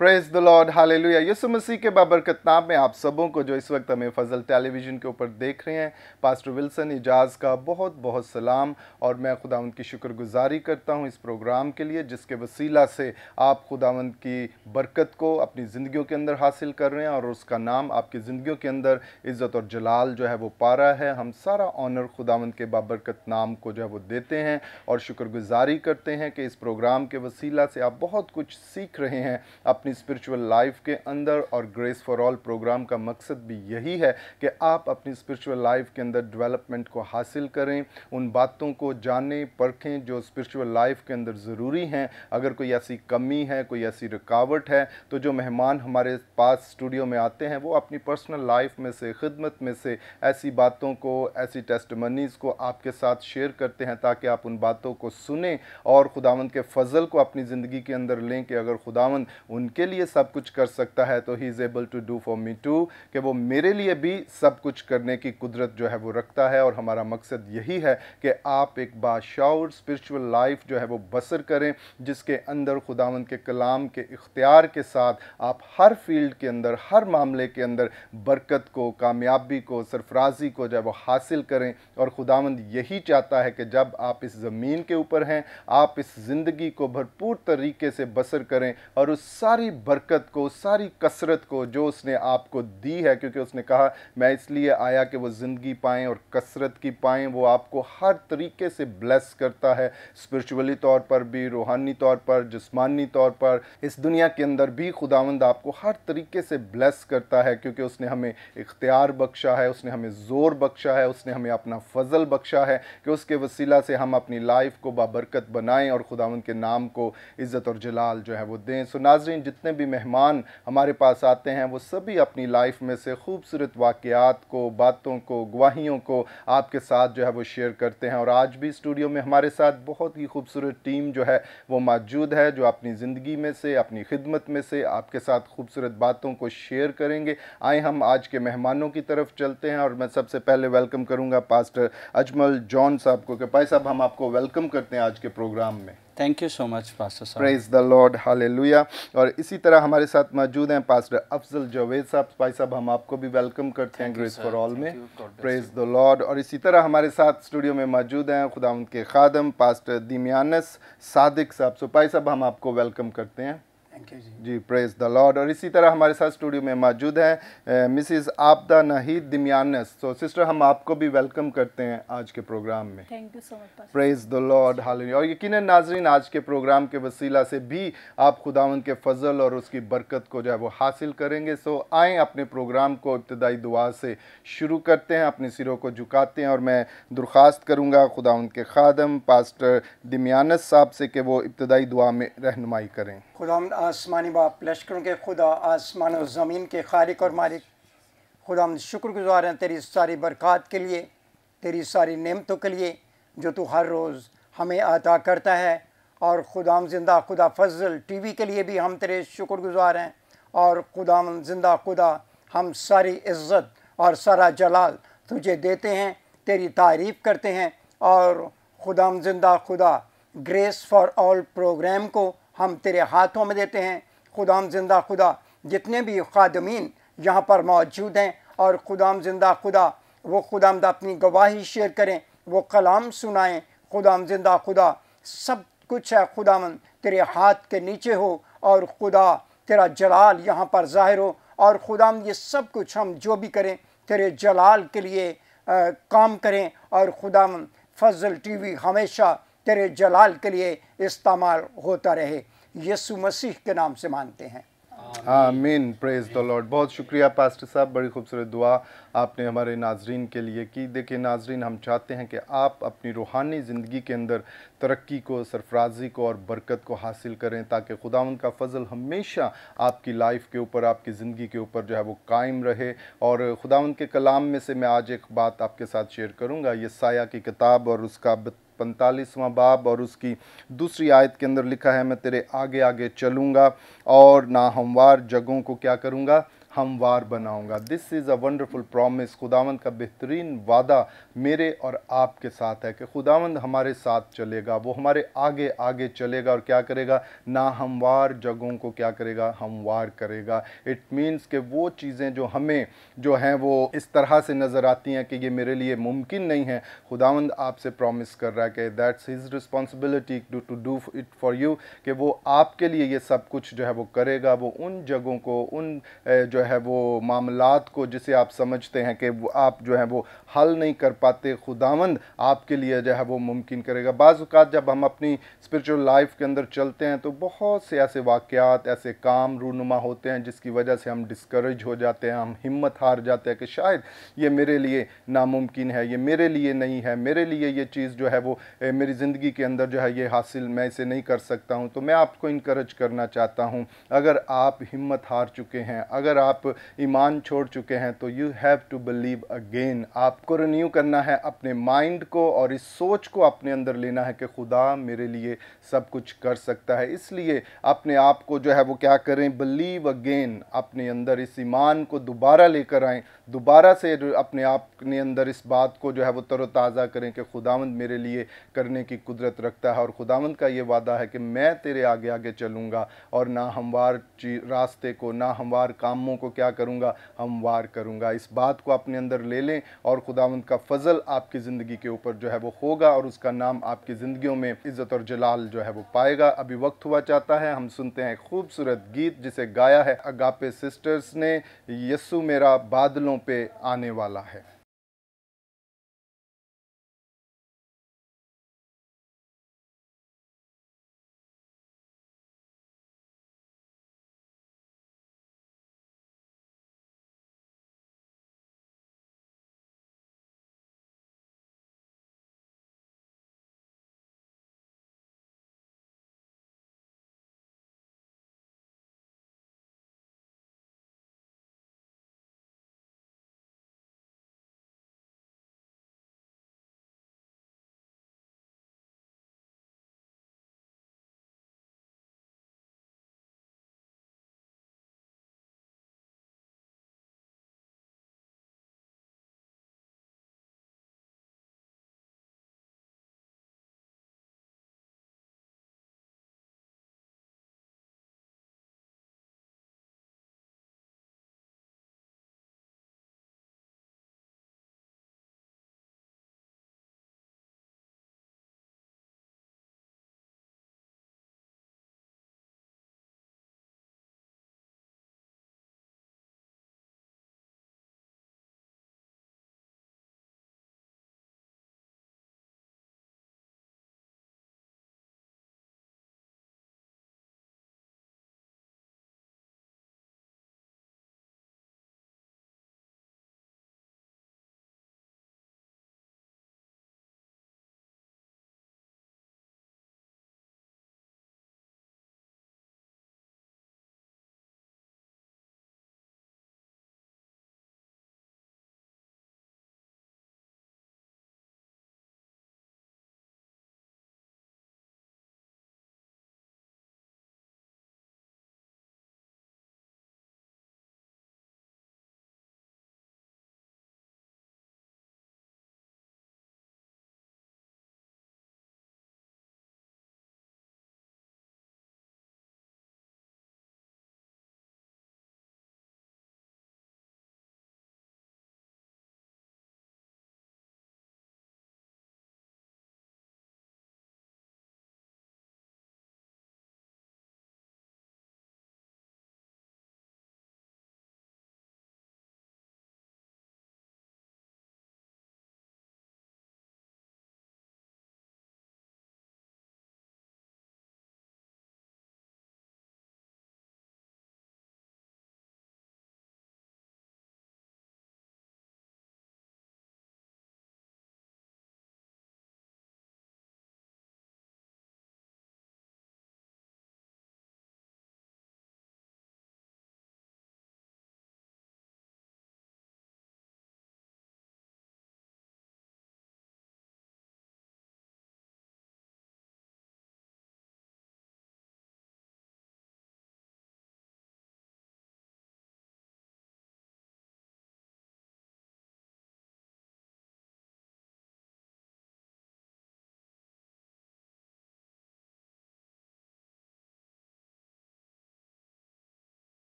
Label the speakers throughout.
Speaker 1: Praise the lord hallelujah Yeshu Masih के बाबरकत नाम में आप सबों को जो इस वक्त हमें फजल टेलीविज़न के ऊपर देख रहे हैं, पास्टर विल्सन इजाज़ का बहुत बहुत सलाम, और मैं खुदावंद की शुक्रगुजारी करता हूँ इस प्रोग्राम के लिए, जिसके वसीला से आप खुदावंद की बरकत को अपनी ज़िंदगियों के अंदर हासिल कर रहे हैं, और उसका नाम आपकी ज़िंदगियों के अंदर इज़्ज़त और जलाल जो है वो पा रहा है। हम सारा ऑनर खुदावंद के बाबरकत नाम को जो है वो देते हैं, और शुक्रगुजारी करते हैं कि इस प्रोग्राम के वसीला से आप बहुत कुछ सीख रहे हैं, अपनी अपनी स्पिरिचुअल लाइफ के अंदर और ग्रेस फॉर ऑल प्रोग्राम का मकसद भी यही है कि आप अपनी स्पिरिचुअल लाइफ के अंदर डेवलपमेंट को हासिल करें, उन बातों को जानें, परखें जो स्पिरिचुअल लाइफ के अंदर ज़रूरी हैं। अगर कोई ऐसी कमी है, कोई ऐसी रुकावट है तो जो मेहमान हमारे पास स्टूडियो में आते हैं, वो अपनी पर्सनल लाइफ में से, खिदमत में से ऐसी बातों को, ऐसी टेस्टमनीज़ को आपके साथ शेयर करते हैं ताकि आप उन बातों को सुने और खुदावंद के फजल को अपनी ज़िंदगी के अंदर लें कि अगर खुदावंद उनके उनके लिए सब कुछ कर सकता है तो he is able to do for me to कि वो मेरे लिए भी सब कुछ करने की कुदरत जो है वो रखता है, और हमारा मकसद यही है कि आप एक बाशाउर स्पिरिचुअल लाइफ जो है वो बसर करें, जिसके अंदर खुदावंद के कलाम के इख्तियार के साथ आप हर फ़ील्ड के अंदर, हर मामले के अंदर बरकत को, कामयाबी को, सरफराजी को जो है वो हासिल करें। और खुदावंद यही चाहता है कि जब आप इस ज़मीन के ऊपर हैं, आप इस ज़िंदगी को भरपूर तरीके से बसर करें, और उस सारी सारी बरकत को, सारी कसरत को जो उसने आपको दी है, क्योंकि उसने कहा, मैं इसलिए आया कि वो ज़िंदगी पाएँ और कसरत की पाएँ, वो आपको हर तरीके से ब्लेस करता है स्पिरिचुअली तौर पर भी, रूहानी तौर पर, जिस्मानी तौर पर। इस दुनिया के अंदर भी खुदावंद आपको हर तरीके से ब्लेस करता है, क्योंकि उसने हमें इख्तियार बख्शा है, उसने हमें ज़ोर बख्शा है, उसने हमें अपना फजल बख्शा है कि उसके वसीला से हम अपनी लाइफ को बाबरकत बनाएँ और खुदावंद के नाम को इज़्ज़त और जलाल जो है वो दें। सो नाजरीन जितने भी मेहमान हमारे पास आते हैं, वो सभी अपनी लाइफ में से खूबसूरत वाक़ात को, बातों को, गवाहियों को आपके साथ जो है वो शेयर करते हैं। और आज भी स्टूडियो में हमारे साथ बहुत ही खूबसूरत टीम जो है, वो मौजूद है, जो अपनी ज़िंदगी में से, अपनी खिदमत में से आपके साथ खूबसूरत बातों को शेयर करेंगे। आए हम आज के मेहमानों की तरफ़ चलते हैं और मैं सबसे पहले वेलकम करूँगा पास्टर अजमल जॉन साहब को। कि भाई साहब, हम आपको वेलकम करते हैं आज के प्रोग्राम में।
Speaker 2: Thank you so much pastor साहब
Speaker 1: प्रेज द लॉर्ड हालेलुया और इसी तरह हमारे साथ मौजूद हैं पास्टर अफजल जावेद साहब। भाई साहब हम आपको भी वेलकम करते हैं ग्रेस फॉर ऑल में। प्रेज द लॉर्ड और इसी तरह हमारे साथ स्टूडियो में मौजूद हैं खुदा उनके खादम पास्टर दिमियानस सादिक साहब। सो भाई साहब हम आपको वेलकम करते हैं।
Speaker 2: जी
Speaker 1: जी प्रेज द लॉर्ड और इसी तरह हमारे साथ स्टूडियो में मौजूद हैं मिसिज आपदा नहीद दिमियानस तो सिस्टर हम आपको भी वेलकम करते हैं आज के प्रोग्राम में.
Speaker 3: Thank you so much
Speaker 1: praise the lord हाल और यकीन नाजरीन आज के प्रोग्राम के वसीला से भी आप खुदावन के फजल और उसकी बरकत को जो है वो हासिल करेंगे. सो आए अपने प्रोग्राम को इब्तदाई दुआ से शुरू करते हैं अपने सिरों को झुकाते हैं और मैं दरख्वास्त करूँगा खुदावन के खादम पास्टर दिमियानस साहब से कि वो इब्तदाई दुआ में रहनुमाई करें.
Speaker 4: खुदा आसमानी बाप लश्करों के खुदा आसमान और ज़मीन के खालिक और मालिक। खुदा, हम शुक्रगुजार हैं तेरी सारी बरक़ात के लिए, तेरी सारी नेमतों के लिए, जो तू हर रोज़ हमें अता करता है। और खुदाम ज़िंदा खुदा फजल टीवी के लिए भी हम तेरे शुक्रगुजार हैं। और खुदाम ज़िंदा खुदा, हम सारी इज़्ज़त और सारा जलाल तुझे देते हैं, तेरी तारीफ़ करते हैं। और खुदाम ज़िंदा खुदा, ग्रेस फॉर ऑल प्रोग्राम को हम तेरे हाथों में देते हैं। खुदाम ज़िंदा खुदा जितने भी खादमीन यहाँ पर मौजूद हैं और खुदाम ज़िंदा खुदा वो खुदाम अपनी गवाही शेयर करें वो कलाम सुनाएँ। खुदाम ज़िंदा खुदा सब कुछ है खुदाम तेरे हाथ के नीचे हो और खुदा तेरा जलाल यहाँ पर ज़ाहिर हो। और खुदाम ये सब कुछ हम जो भी करें तेरे जलाल के लिए आ, काम करें। और खुदाम फजल टीवी हमेशा तेरे जलाल के लिए इस्तेमाल होता रहे। यीशु मसीह के नाम से मानते हैं।
Speaker 1: आमीन प्रेज द लॉर्ड बहुत शुक्रिया पास्टर साहब, बड़ी खूबसूरत दुआ आपने हमारे नाजरीन के लिए की। देखिए, नाजरीन, हम चाहते हैं कि आप अपनी रूहानी ज़िंदगी के अंदर तरक्की को, सरफराजी को और बरकत को हासिल करें ताकि खुदा का फ़ज़ल हमेशा आपकी लाइफ के ऊपर, आपकी ज़िंदगी के ऊपर जो है वो कायम रहे। और खुदा के कलाम में से मैं आज एक बात आपके साथ शेयर करूँगा ये साया की किताब और उसका पैंतालीसवां बाब और उसकी दूसरी आयत के अंदर लिखा है, मैं तेरे आगे आगे चलूँगा और ना हमवार जगहों को क्या करूँगा? हमवार बनाऊँगा। This is a wonderful promise खुदावंद का बेहतरीन वादा मेरे और आपके साथ है कि खुदावंद हमारे साथ चलेगा, वो हमारे आगे आगे चलेगा और क्या करेगा? ना हमवार जगहों को क्या करेगा? हमवार करेगा। इट मीन्स कि वो चीज़ें जो हमें, जो हैं, वो इस तरह से नज़र आती हैं कि ये मेरे लिए मुमकिन नहीं है। खुदावंद आपसे प्रॉमिस कर रहा है कि that's his responsibility to do it for you कि वो आपके लिए ये सब कुछ जो है वो करेगा, वो उन जगहों को, उन जो है वो मामलात को, जिसे आप समझते हैं कि आप जो है वो हल नहीं कर पाते, खुदावंद आपके लिए जो है वो मुमकिन करेगा। बाज़ात जब हम अपनी स्पिरिचुअल लाइफ के अंदर चलते हैं तो बहुत से ऐसे वाक़ात ऐसे काम रूनुमा होते हैं, जिसकी वजह से हम डिस्करेज हो जाते हैं, हम हिम्मत हार जाते हैं कि शायद ये मेरे लिए नामुमकिन है, ये मेरे लिए नहीं है, मेरे लिए ये चीज़ जो है वो मेरी ज़िंदगी के अंदर जो है ये हासिल मैं इसे नहीं कर सकता हूँ। तो मैं आपको इनक्रेज करना चाहता हूँ, अगर आप हिम्मत हार चुके हैं, अगर आप ईमान छोड़ चुके हैं तो you have to believe again आपको रिन्यू करना है अपने माइंड को और इस सोच को अपने अंदर लेना है कि खुदा मेरे लिए सब कुछ कर सकता है। इसलिए अपने आप को जो है वो क्या करें? बिलीव अगेन अपने अंदर इस ईमान को दोबारा लेकर आएँ। दोबारा से अपने आप ने अंदर इस बात को जो है वो तरोताज़ा करें कि खुदावंद मेरे लिए करने की कुदरत रखता है और खुदावंद का ये वादा है कि मैं तेरे आगे आगे चलूँगा और ना हमवार रास्ते को, ना हमवार कामों को क्या करूँगा, हम वार करूँगा। इस बात को अपने अंदर ले लें और खुदावंद का फजल आपकी ज़िंदगी के ऊपर जो है वो होगा और उसका नाम आपकी ज़िंदगियों में इज़्ज़त और जलाल जो है वो पाएगा। अभी वक्त हुआ चाहता है, हम सुनते हैं खूबसूरत गीत जिसे गाया है अगापे सिस्टर्स ने। यस्सु मेरा बादलों पे आने वाला है।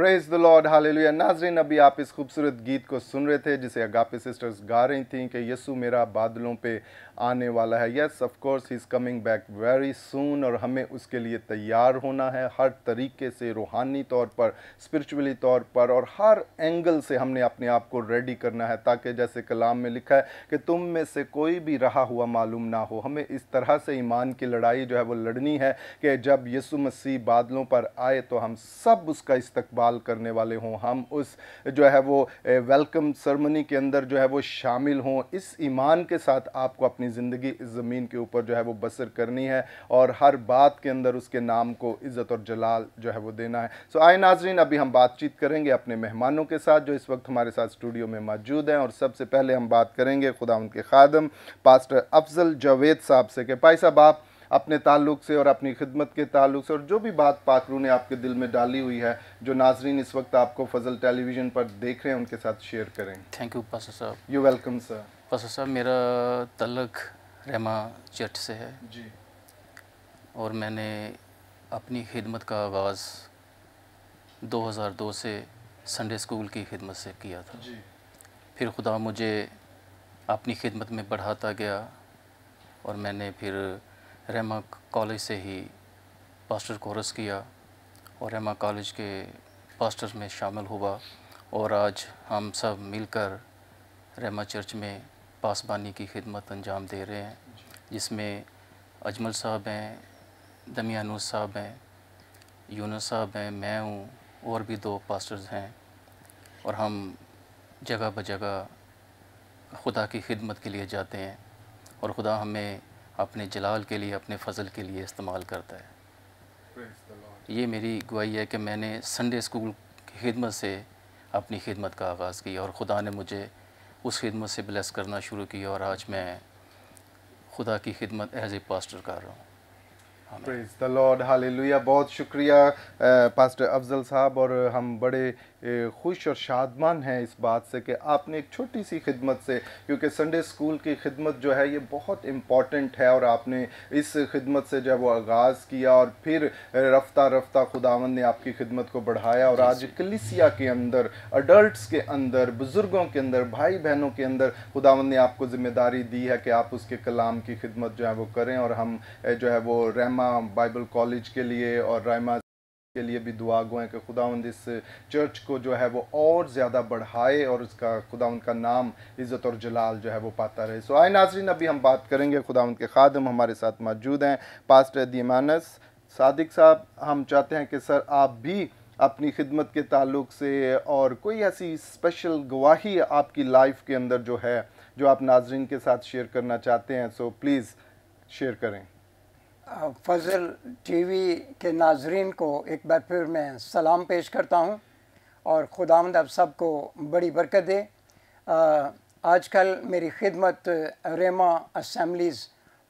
Speaker 1: प्रेज द लॉर्ड हालेलुया नाजरीन, अभी आप इस खूबसूरत गीत को सुन रहे थे, जिसे अगापे सिस्टर्स गा रही थी कि यसु मेरा बादलों पे आने वाला है। Yes of course he is coming back very soon और हमें उसके लिए तैयार होना है, हर तरीके से, रूहानी तौर पर स्पिरिचुअली तौर पर और हर एंगल से हमने अपने आप को रेडी करना है, ताकि जैसे कलाम में लिखा है कि तुम में से कोई भी रहा हुआ मालूम ना हो। हमें इस तरह से ईमान की लड़ाई जो है वो लड़नी है कि जब यसु मसीह बादलों पर आए तो हम सब उसका इस्तकबाल करने वाले हों। हम उस, जो है वो वेलकम सरमनी के अंदर जो है वो शामिल हों। इस ईमान के साथ आपको अपनी ज़िंदगी इस ज़मीन के ऊपर जो है वो बसर करनी है और हर बात के अंदर उसके नाम को इज़्ज़त और जलाल जो है वो देना है। सो आए नाजरीन, अभी हम बातचीत करेंगे अपने मेहमानों के साथ जो इस वक्त हमारे साथ स्टूडियो में मौजूद हैं और सबसे पहले हम बात करेंगे खुदा उनके खादम पास्टर अफजल जावेद साहब से कि भाई साहब आप अपने ताल्लुक से और अपनी खिदमत के ताल्लुक से और जो भी बात पाकरू ने आपके दिल में डाली हुई है जो नाजरीन इस वक्त आपको फजल टेलीविज़न पर देख रहे हैं उनके साथ शेयर करें।
Speaker 2: थैंक यू पासा साहब
Speaker 1: यू वेलकम सर
Speaker 2: पासा साहब मेरा तलक रहमा चर्च से है।
Speaker 1: जी।
Speaker 2: और मैंने अपनी खिदमत का आगाज़ 2002 से संडे स्कूल की खिदमत से किया था।
Speaker 1: जी।
Speaker 2: फिर खुदा मुझे अपनी खिदमत में बढ़ाता गया और मैंने फिर रहमा कॉलेज से ही पास्टर कोर्स किया और रहमा कॉलेज के पास्टर में शामिल हुआ और आज हम सब मिलकर रहमा चर्च में पासबानी की खिदमत अंजाम दे रहे हैं, जिसमें अजमल साहब हैं दमियानूस साहब हैं, यूनस साहब हैं, मैं हूँ, और भी दो पास्टर्स हैं और हम जगह ब जगह खुदा की खिदमत के लिए जाते हैं और खुदा हमें अपने जलाल के लिए अपने फ़ज़ल के लिए इस्तेमाल करता है. ये मेरी गवाही है कि मैंने संडे स्कूल की खिदमत से अपनी खिदमत का आगाज़ किया और खुदा ने मुझे उस खिदमत से ब्लेस करना शुरू किया और आज मैं खुदा की खिदमत एज ए पास्टर कर रहा हूँ।
Speaker 1: प्रेज द लॉर्ड हालेलुया बहुत शुक्रिया पास्टर अफजल साहब और हम बड़े खुश और शादमान हैं इस बात से कि आपने एक छोटी सी खिदमत से क्योंकि संडे स्कूल की खिदमत जो है ये बहुत इंपॉर्टेंट है और आपने इस खिदमत से जब वो आगाज़ किया और फिर रफ्ता रफ्ता खुदावन ने आपकी खिदमत को बढ़ाया और आज कलिसिया के अंदर अडल्ट्स के अंदर बुज़ुर्गों के अंदर भाई बहनों के अंदर खुदावन ने आपको ज़िम्मेदारी दी है कि आप उसके कलाम की खिदमत जो है वो करें और हम जो है वो रहमा बाइबल कॉलेज के लिए और रहमा के लिए भी दुआ गो कि खुदावंद इस चर्च को जो है वो और ज़्यादा बढ़ाए और उसका खुदावंद का नाम इज़्ज़त और जलाल जो है वो पाता रहे। सो आए नाजरीन, अभी हम बात करेंगे खुदावंद के खादम हमारे साथ मौजूद हैं। पास्टर दीमानस सादिक साहब, हम चाहते हैं कि सर आप भी अपनी खिदमत के ताल्लुक से और कोई ऐसी स्पेशल गवाही आपकी लाइफ के अंदर जो है, जो आप नाजरीन के साथ शेयर करना चाहते हैं सो प्लीज़ शेयर करें।
Speaker 4: फजल टीवी के नाजरीन को एक बार फिर मैं सलाम पेश करता हूँ और खुदामद आप सबको बड़ी बरकत दे। आजकल मेरी खिदमत रेमा असम्बलीज़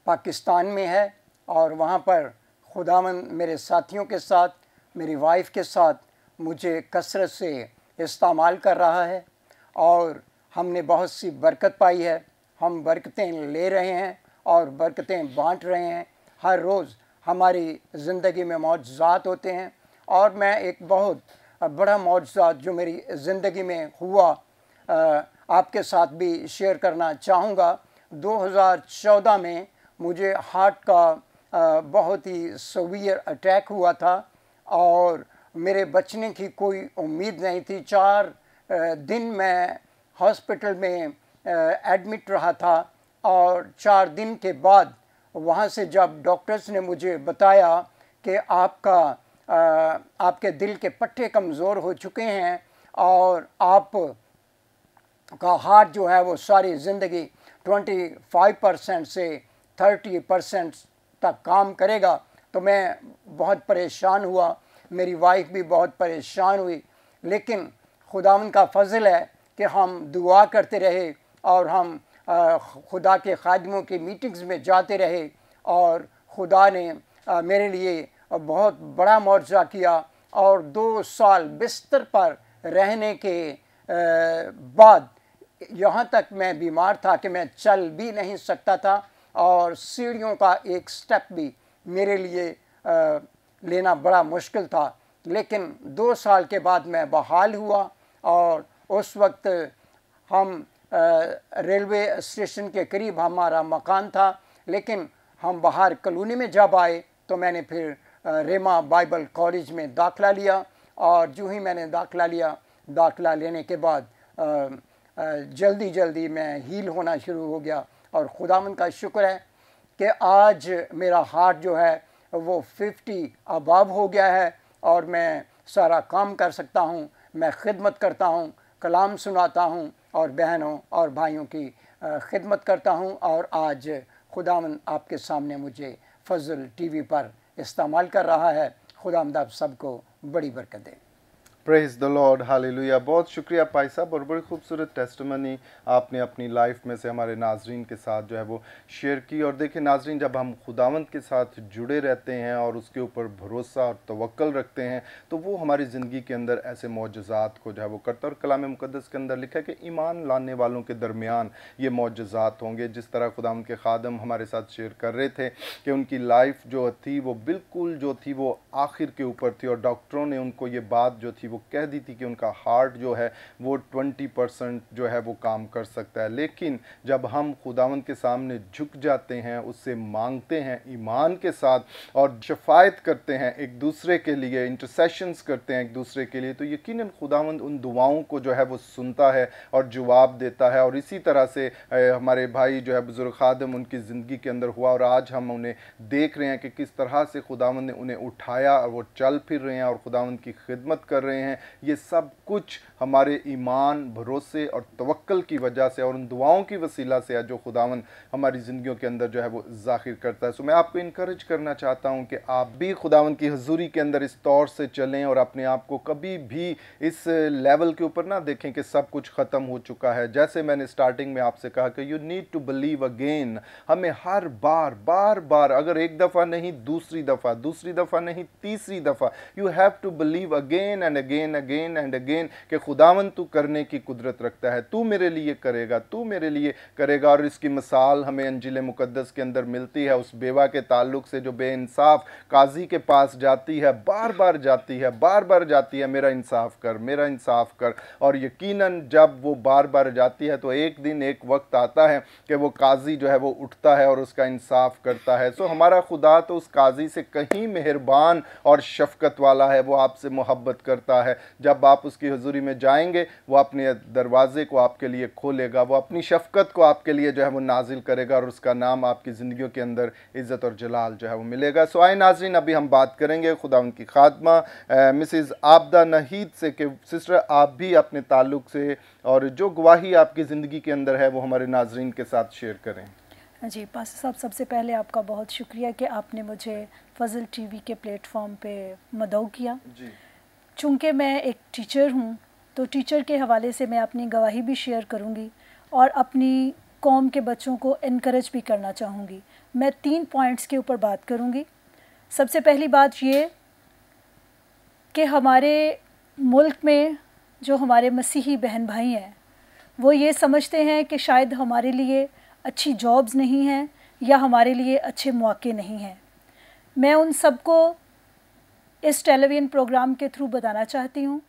Speaker 4: पाकिस्तान में है और वहाँ पर खुदावन मेरे साथियों के साथ, मेरी वाइफ के साथ मुझे कसरत से इस्तेमाल कर रहा है और हमने बहुत सी बरकत पाई है। हम बरकतें ले रहे हैं और बरकतें बांट रहे हैं। हर रोज़ हमारी ज़िंदगी में मौजात होते हैं। और मैं एक बहुत बड़ा मौजात जो मेरी ज़िंदगी में हुआ आपके साथ भी शेयर करना चाहूँगा। 2014 में मुझे हार्ट का बहुत ही सवियर अटैक हुआ था और मेरे बचने की कोई उम्मीद नहीं थी। चार दिन मैं हॉस्पिटल में एडमिट रहा था और चार दिन के बाद वहाँ से जब डॉक्टर्स ने मुझे बताया कि आपका आ, आपके दिल के पट्टे कमज़ोर हो चुके हैं और आप का हार्ट जो है वो सारी ज़िंदगी 25 परसेंट से 30 परसेंट तक काम करेगा तो मैं बहुत परेशान हुआ। मेरी वाइफ भी बहुत परेशान हुई। लेकिन खुदा का फजल है कि हम दुआ करते रहे और हम खुदा के खादमों की मीटिंग्स में जाते रहे और खुदा ने मेरे लिए बहुत बड़ा मुआवजा किया और दो साल बिस्तर पर रहने के बाद यहाँ तक मैं बीमार था कि मैं चल भी नहीं सकता था और सीढ़ियों का एक स्टेप भी मेरे लिए लेना बड़ा मुश्किल था। लेकिन दो साल के बाद मैं बहाल हुआ और उस वक्त हम रेलवे स्टेशन के करीब हमारा मकान था, लेकिन हम बाहर कलोनी में जब आए तो मैंने फिर रेमा बाइबल कॉलेज में दाखला लिया और जो ही मैंने दाखला लिया। दाखला लेने के बाद जल्दी जल्दी मैं हील होना शुरू हो गया और खुदावन का शुक्र है कि आज मेरा हार्ट जो है, वो फिफ्टी अबाव हो गया है और मैं सारा काम कर सकता हूँ, मैं खिदमत करता हूँ, कलाम सुनाता हूँ और बहनों और भाइयों की खिदमत करता हूँ और आज खुदामंद आपके सामने मुझे फजल टीवी पर इस्तेमाल कर रहा है। खुदा आप सबको बड़ी बरकत। दे
Speaker 1: प्रेज द लॉर्ड हालेलुया बहुत शुक्रिया पाई साहब और बड़ी खूबसूरत टेस्टमनी आपने अपनी लाइफ में से हमारे नाजरीन के साथ जो है वो शेयर की। और देखिए नाजरीन, जब हम खुदावंत के साथ जुड़े रहते हैं और उसके ऊपर भरोसा और तवक्ल रखते हैं तो वो हमारी ज़िंदगी के अंदर ऐसे मुआजात को जो है वो करता है। और कलाम मुकदस के अंदर लिखा है कि ईमान लाने वालों के दरमियान ये मुआजात होंगे। जिस तरह खुदावंत के खादम हमारे साथ शेयर कर रहे थे कि उनकी लाइफ जो थी वो बिल्कुल जो थी वो आखिर के ऊपर थी और डॉक्टरों ने उनको ये बात जो थी वो कह दी थी कि उनका हार्ट जो है, वो ट्वेंटी परसेंट जो है वो काम कर सकता है। लेकिन जब हम खुदावंत के सामने झुक जाते हैं, उससे मांगते हैं ईमान के साथ और शफायत करते हैं एक दूसरे के लिए इंटरसेशंस करते हैं एक दूसरे के लिए तो यकीन खुदावंद उन दुआओं को जो है वो सुनता है और जवाब देता है। और इसी तरह से हमारे भाई जो है बुज़ुर्ग खादम, उनकी ज़िंदगी के अंदर हुआ और आज हम उन्हें देख रहे हैं कि किस तरह से खुदावंद ने उन्हें उठाया और वो चल फिर रहे हैं और खुदावंद की खिदमत कर रहे हैं। ये सब कुछ हमारे ईमान, भरोसे और तवक्ल की वजह से और उन दुआओं की वसीला से है जो खुदावन हमारी ज़िंदगियों के अंदर जो है वो ज़ाहिर करता है। सो मैं आपको इनक्रेज करना चाहता हूँ कि आप भी खुदावन की हजूरी के अंदर इस तौर से चलें और अपने आप को कभी भी इस लेवल के ऊपर ना देखें कि सब कुछ ख़त्म हो चुका है। जैसे मैंने स्टार्टिंग में आपसे कहा कि you need to believe again हमें हर बार बार बार अगर एक दफ़ा नहीं, दूसरी दफ़ा दूसरी दफ़ा नहीं, तीसरी दफ़ा। You have to believe again and again again again and again कि खुदावन तू करने की कुदरत रखता है, तू मेरे लिए करेगा, तू मेरे लिए करेगा और इसकी मिसाल हमें अंजिल मुकदस के अंदर मिलती है, उस बेवा के ताल्लुक से जो बेइंसाफ काजी के पास जाती है बार बार जाती है बार बार जाती है, मेरा इंसाफ कर, मेरा इंसाफ कर। और यकीनन जब वो बार बार जाती है तो एक दिन, एक वक्त आता है कि वो काजी जो है, वो उठता है और उसका इंसाफ करता है। सो हमारा खुदा तो उस काजी से कहीं मेहरबान और शफकत वाला है, वो आपसे मोहब्बत करता है जब आप उसकी हजूरी में जाएँगे वो अपने दरवाज़े को आपके लिए खोलेगा वो अपनी शफकत को आपके लिए जो है वो नाजिल करेगा और उसका नाम आपकी ज़िंदगी के अंदर इज़्ज़त और जलाल जो है वो मिलेगा। सो आए नाजरीन अभी हम बात करेंगे खुदा उनकी खादमा मिसिज़ आबदा नहीद से कि सिस्टर आप भी अपने ताल्लुक से और जो गवाही आपकी ज़िंदगी के अंदर है वो हमारे नाजरीन के साथ शेयर करें।
Speaker 3: जी पास साहब सबसे पहले आपका बहुत शुक्रिया कि आपने मुझे फजल टीवी के प्लेटफॉर्म पे मदऊ किया। जी। चूँकि मैं एक टीचर हूँ तो टीचर के हवाले से मैं अपनी गवाही भी शेयर करूँगी और अपनी कौम के बच्चों को इनक्रेज भी करना चाहूँगी। मैं तीन पॉइंट्स के ऊपर बात करूँगी। सबसे पहली बात ये कि हमारे मुल्क में जो हमारे मसीही बहन भाई हैं, वो ये समझते हैं कि शायद हमारे लिए अच्छी जॉब्स नहीं हैं या हमारे लिए अच्छे मौके नहीं हैं। मैं उन सबको इस टेलीविज़न प्रोग्राम के थ्रू बताना चाहती हूँ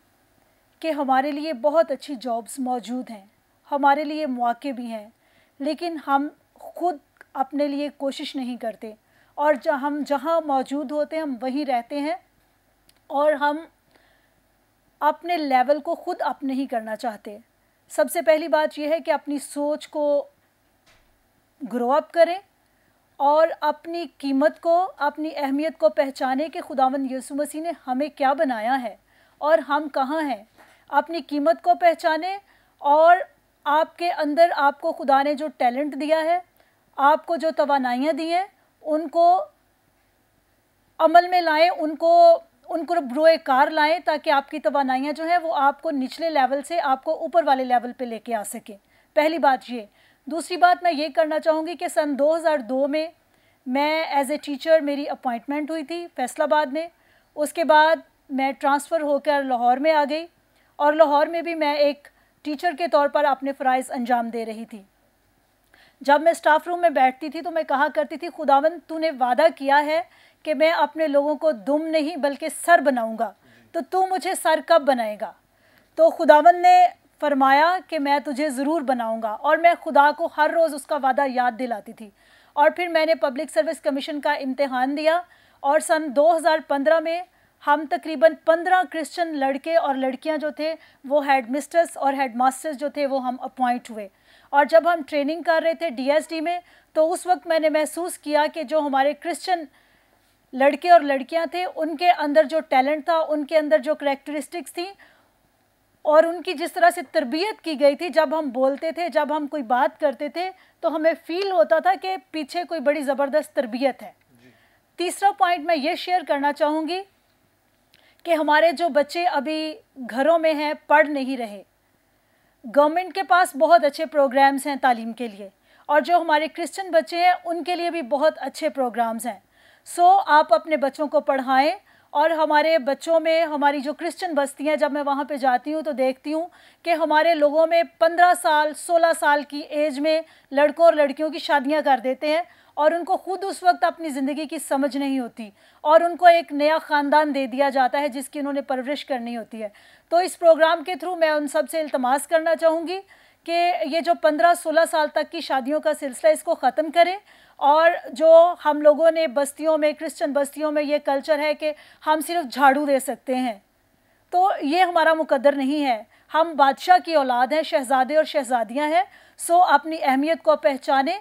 Speaker 3: कि हमारे लिए बहुत अच्छी जॉब्स मौजूद हैं, हमारे लिए मौके भी हैं, लेकिन हम खुद अपने लिए कोशिश नहीं करते और जहाँ हम जहाँ मौजूद होते हैं, हम वहीं रहते हैं और हम अपने लेवल को खुद अप नहीं करना चाहते। सबसे पहली बात यह है कि अपनी सोच को ग्रो अप करें और अपनी कीमत को, अपनी अहमियत को पहचाने कि खुदावन यसु मसीह ने हमें क्या बनाया है और हम कहाँ हैं। अपनी कीमत को पहचाने और आपके अंदर आपको खुदा ने जो टैलेंट दिया है, आपको जो तोानाइयाँ दी हैं, उनको अमल में लाएँ, उनको उनको ब्रोए कार लाएँ ताकि आपकी तोानाइयाँ जो हैं वो आपको निचले लेवल से, आपको ऊपर वाले लेवल पे लेके आ सकें। पहली बात ये दूसरी बात मैं ये करना चाहूँगी कि सन 2002 में मैं एज ए टीचर मेरी अपॉइंटमेंट हुई थी फैसलाबाद में। उसके बाद मैं ट्रांसफ़र होकर लाहौर में आ गई और लाहौर में भी मैं एक टीचर के तौर पर अपने फ़रज़ अंजाम दे रही थी। जब मैं स्टाफ रूम में बैठती थी तो मैं कहा करती थी खुदावन तूने वादा किया है कि मैं अपने लोगों को दुम नहीं बल्कि सर बनाऊँगा तो तू मुझे सर कब बनाएगा? तो खुदावन ने फरमाया कि मैं तुझे ज़रूर बनाऊँगा और मैं खुदा को हर रोज़ उसका वादा याद दिलाती थी। और फिर मैंने पब्लिक सर्विस कमीशन का इम्तहान दिया और सन 2015 में हम तकरीबन 15 क्रिश्चियन लड़के और लड़कियाँ जो थे, वो हेड मिस्टर्स और हेड मास्टर्स जो थे, वो हम अपॉइंट हुए। और जब हम ट्रेनिंग कर रहे थे डीएसडी में तो उस वक्त मैंने महसूस किया कि जो हमारे क्रिश्चियन लड़के और लड़कियाँ थे, उनके अंदर जो टैलेंट था, उनके अंदर जो करेक्टरिस्टिक्स थी और उनकी जिस तरह से तरबियत की गई थी जब हम बोलते थे जब हम कोई बात करते थे तो हमें फील होता था कि पीछे कोई बड़ी ज़बरदस्त तरबियत है। तीसरा पॉइंट मैं ये शेयर करना चाहूँगी कि हमारे जो बच्चे अभी घरों में हैं पढ़ नहीं रहे गवर्नमेंट के पास बहुत अच्छे प्रोग्राम्स हैं तालीम के लिए और जो हमारे क्रिश्चियन बच्चे हैं उनके लिए भी बहुत अच्छे प्रोग्राम्स हैं। सो आप अपने बच्चों को पढ़ाएँ और हमारे बच्चों में हमारी जो क्रिश्चियन बस्तियाँ जब मैं वहाँ पे जाती हूँ तो देखती हूँ कि हमारे लोगों में पंद्रह साल, सोलह साल की एज में लड़कों और लड़कियों की शादियाँ कर देते हैं और उनको खुद उस वक्त अपनी ज़िंदगी की समझ नहीं होती और उनको एक नया ख़ानदान दे दिया जाता है, जिसकी उन्होंने परवरिश करनी होती है। तो इस प्रोग्राम के थ्रू मैं उन सबसे इल्तमास करना चाहूँगी कि ये जो पंद्रह, सोलह साल तक की शादियों का सिलसिला, इसको ख़त्म करें और जो हम लोगों ने बस्तियों में क्रिश्चियन बस्तियों में ये कल्चर है कि हम सिर्फ़ झाड़ू दे सकते हैं। तो ये हमारा मुकद्दर नहीं है। हम बादशाह की औलाद हैं, शहज़ादे और शहज़ादियाँ हैं। सो अपनी अहमियत को पहचाने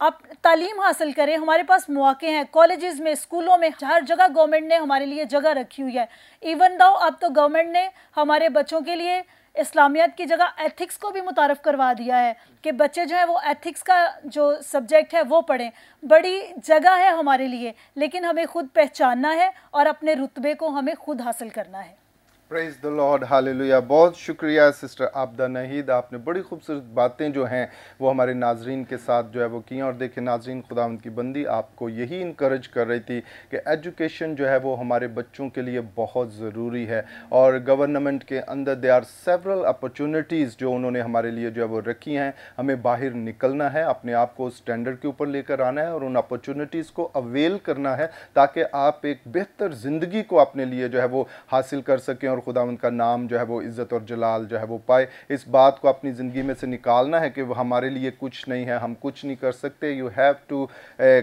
Speaker 3: आप तालीम हासिल करें। हमारे पास मौके हैं। कॉलेजेस में, स्कूलों में, हर जगह गवर्नमेंट ने हमारे लिए जगह रखी हुई है। इवन दो अब तो गवर्नमेंट ने हमारे बच्चों के लिए इस्लामियत की जगह एथिक्स को भी मुतारफ़ करवा दिया है कि बच्चे जो हैं वो एथिक्स का जो सब्जेक्ट है वो पढ़ें। बड़ी जगह है हमारे लिए, लेकिन हमें खुद पहचानना है और अपने रुतबे को हमें खुद हासिल करना है।
Speaker 1: प्रेज द लॉर्ड हालेलुया बहुत शुक्रिया सिस्टर आबदा नहीद। आपने बड़ी खूबसूरत बातें जो हैं, वो हमारे नाजरीन के साथ जो है वो की। और देखें नाजरीन खुदा की बंदी आपको यही इनक्रेज कर रही थी कि एजुकेशन जो है वो हमारे बच्चों के लिए बहुत ज़रूरी है। और गवर्नमेंट के अंदर दे आर सेवरल अपॉर्चुनिटीज़ जो उन्होंने हमारे लिए जो है वो रखी हैं। हमें बाहर निकलना है, अपने आप को स्टैंडर्ड के ऊपर लेकर आना है और उन अपॉर्चुनिटीज़ को अवेल करना है ताकि आप एक बेहतर ज़िंदगी को अपने लिए जो है वो हासिल कर सकें। और खुदा उनका नाम जो है वो इज़्ज़त और जलाल जो है वो पाए। इस बात को अपनी ज़िंदगी में से निकालना है कि वो हमारे लिए कुछ नहीं है, हम कुछ नहीं कर सकते। You have to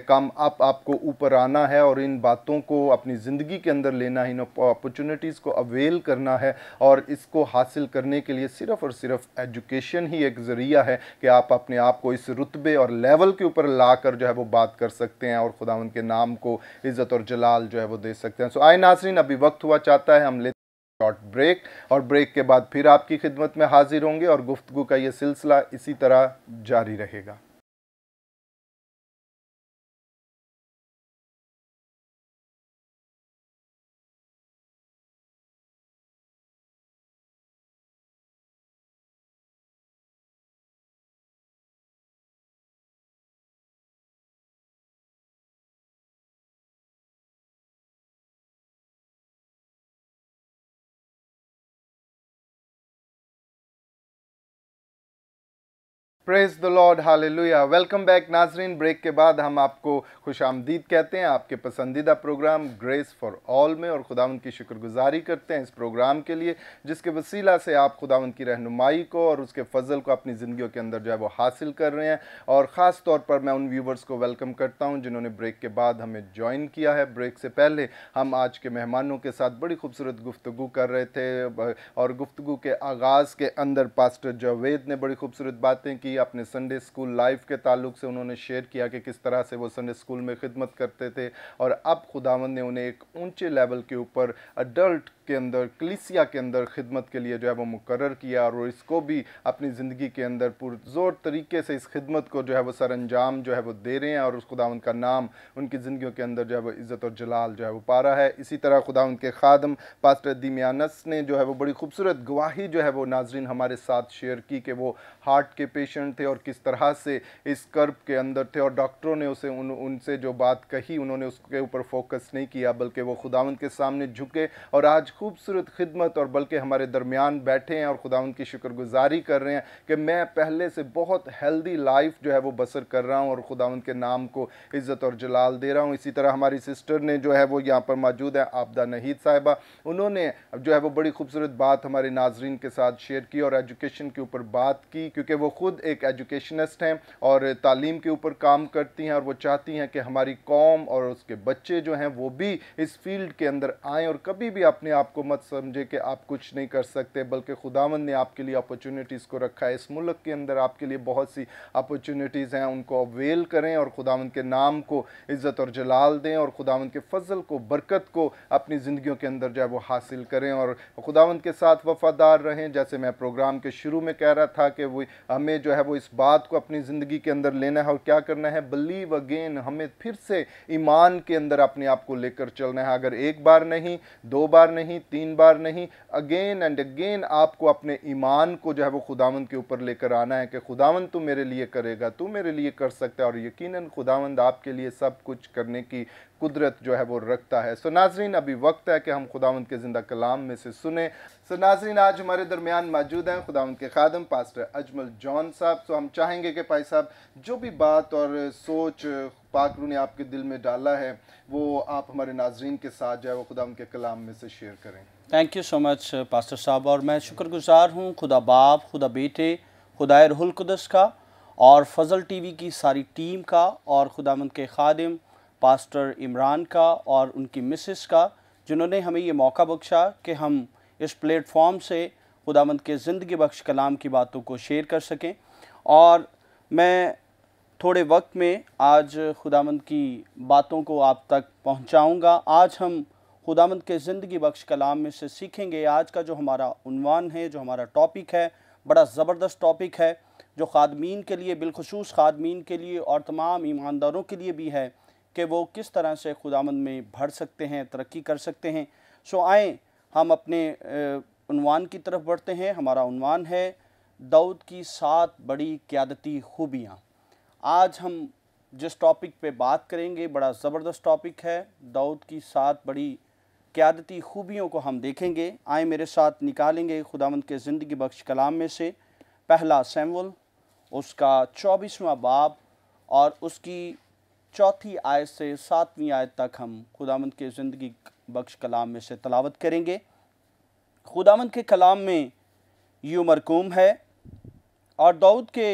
Speaker 1: come up आपको ऊपर आना है और इन बातों को अपनी ज़िंदगी के अंदर लेना इन अपॉर्चुनिटीज़ को अवेल करना है और इसको हासिल करने के लिए सिर्फ़ और सिर्फ़ एजुकेशन ही एक ज़रिया है कि आप अपने आप को इस रुतबे और लेवल के ऊपर ला कर जो है वो बात कर सकते हैं और खुदा उनके नाम को इज़्ज़त और जलाल जो है वो दे सकते हैं। सो आए नासरीन अभी वक्त हुआ, चाहता है हम लेते शॉर्ट ब्रेक और ब्रेक के बाद फिर आपकी खिदमत में हाजिर होंगे और गुफ्तगु का ये सिलसिला इसी तरह जारी रहेगा। Praise the lord hallelujah welcome back नाजरीन ब्रेक के बाद हम आपको खुश आमदीद कहते हैं, आपके पसंदीदा प्रोग्राम ग्रेस फॉर ऑल में, और खुदावन की शुक्रगुजारी करते हैं इस प्रोग्राम के लिए, जिसके वसीला से आप खुदा की रहनुमाई को और उसके फजल को अपनी ज़िंदगी के अंदर जो है वो हासिल कर रहे हैं। और ख़ास तौर पर मैं उन व्यूवर्स को वेलकम करता हूँ, जिन्होंने ब्रेक के बाद हमें ज्वाइन किया है। ब्रेक से पहले हम आज के मेहमानों के साथ बड़ी खूबसूरत गुफ्तु कर रहे थे, और गुफ्तु के आगाज़ के अंदर पास्टर जावेद ने बड़ी खूबसूरत बातें की अपने संडे स्कूल लाइफ के ताल्लुक से उन्होंने शेयर किया कि किस तरह से वो संडे स्कूल में खिदमत करते थे और अब खुदावन ने उन्हें एक ऊँचे लेवल के ऊपर अडल्ट के अंदर, कलिसिया के अंदर खिदमत के लिए जो है वो मुकर किया और इसको भी अपनी ज़िंदगी के अंदर पुरजोर तरीके से इस खिदमत को जो है वो सर अंजाम जो है वो दे रहे हैं और उस खुदा उनका नाम उनकी ज़िंदगी के अंदर जो है वो इज़्ज़त और जलाल जो है वो पा रहा है। इसी तरह खुदा उनके खादम, पास्टर दीमियानस ने जो है वो बड़ी खूबसूरत गवाही जो है वो नाजरीन हमारे साथ शेयर की कि वो हार्ट के पेशेंट थे और किस तरह से इस कर्ब के अंदर थे और डॉक्टरों ने उसे, उन, उनसे जो बात कही, उन्होंने उसके ऊपर फोकस नहीं किया, बल्कि वो खुदावंत के सामने झुके और आज खूबसूरत खिदमत और बल्कि हमारे दरमियान बैठे हैं और खुदा उनकी शुक्रगुजारी कर रहे हैं कि मैं पहले से बहुत हेल्दी लाइफ जो है वो बसर कर रहा हूँ और खुदा उनके नाम को इज़्ज़त और जलाल दे रहा हूँ। इसी तरह हमारी सिस्टर ने जो है वो यहाँ पर मौजूद है, आपदा नहीद साहिबा। उन्होंने जो है वो बड़ी खूबसूरत बात हमारे नाजरन के साथ शेयर की और एजुकेशन के ऊपर बात की, क्योंकि वो ख़ुद एक एजुकेशनिस्ट हैं और तालीम के ऊपर काम करती हैं और वो चाहती हैं कि हमारी कौम और उसके बच्चे जो हैं वो भी इस फ़ील्ड के अंदर आएँ और कभी भी अपने आप को मत समझे कि आप कुछ नहीं कर सकते, बल्कि खुदावन ने आपके लिए अपॉर्चुनिटीज़ को रखा है। इस मुल्क के अंदर आपके लिए बहुत सी अपॉर्चुनिटीज़ हैं, उनको अवेल करें और खुदावन के नाम को इज़्ज़त और जलाल दें और खुदावन के फजल को, बरकत को अपनी ज़िंदगियों के अंदर जो है वो हासिल करें और खुदावन के साथ वफादार रहें। जैसे मैं प्रोग्राम के शुरू में कह रहा था कि वो हमें जो है वो इस बात को अपनी ज़िंदगी के अंदर लेना है और क्या करना है। बिलीव अगेन हमें फिर से ईमान के अंदर अपने आप को लेकर चलना है। अगर एक बार नहीं, दो बार नहीं तीन बार नहीं अगेन एंड अगेन आपको अपने ईमान को जो है वो खुदावंद के ऊपर लेकर आना है कि खुदावंद तू मेरे लिए करेगा, तू मेरे लिए कर सकता है और यकीनन खुदावंद आपके लिए सब कुछ करने की कुदरत जो है वो रखता है। सो नाजरीन, अभी वक्त है कि हम खुदावंद के ज़िंदा कलाम में से सुने। सो नाजरीन, आज हमारे दरमियान मौजूद हैं खुदावंद के खादम, पास्टर अजमल जॉन साहब। सो हम चाहेंगे कि भाई साहब, जो भी बात और सोच पाकरू ने आपके दिल में डाला है, वो आप हमारे नाजरीन के साथ जो है वो खुदा उनके कलाम में से शेयर करें।
Speaker 5: Thank you so much pastor साहब। और मैं शुक्रगुजार हूँ, खुदा बाप, खुदा बेटे, खुदा रुहुलकुदस का और फजल टीवी की सारी टीम का और खुदामंद के खादिम पास्टर इमरान का और उनकी मिसेस का, जिन्होंने हमें ये मौका बख्शा कि हम इस प्लेटफॉर्म से खुदामंद के ज़िंदगी बख्श कलाम की बातों को शेयर कर सकें। और मैं थोड़े वक्त में आज खुदामंद की बातों को आप तक पहुंचाऊँगा। आज हम खुदामंद के ज़िंदगी बख्श कलाम में से सीखेंगे। आज का जो हमारा उनवान है, जो हमारा टॉपिक है, बड़ा ज़बरदस्त टॉपिक है, जो खादमीन के लिए, बिलखसूस खादमीन के लिए और तमाम ईमानदारों के लिए भी है। कि वो किस तरह से खुदामंद में बढ़ सकते हैं, तरक्की कर सकते हैं। सो आए, हम अपने उनवान की तरफ़ बढ़ते हैं। हमारा उनवान है दाऊद की सात बड़ी क़्यादती खूबियाँ। आज हम जिस टॉपिक पे बात करेंगे, बड़ा ज़बरदस्त टॉपिक है। दाऊद की सात बड़ी क़्यादती खूबियों को हम देखेंगे। आए मेरे साथ निकालेंगे खुदामंद के ज़िंदगी बख्श कलाम में से। पहला सैमुअल, उसका चौबीसवा बाब और उसकी चौथी आयत से सातवीं आयत तक हम खुदामंद के ज़िंदगी बख्श कलाम में से तलावत करेंगे। खुदामंद के कलाम में यू मरकूम है और दाऊद के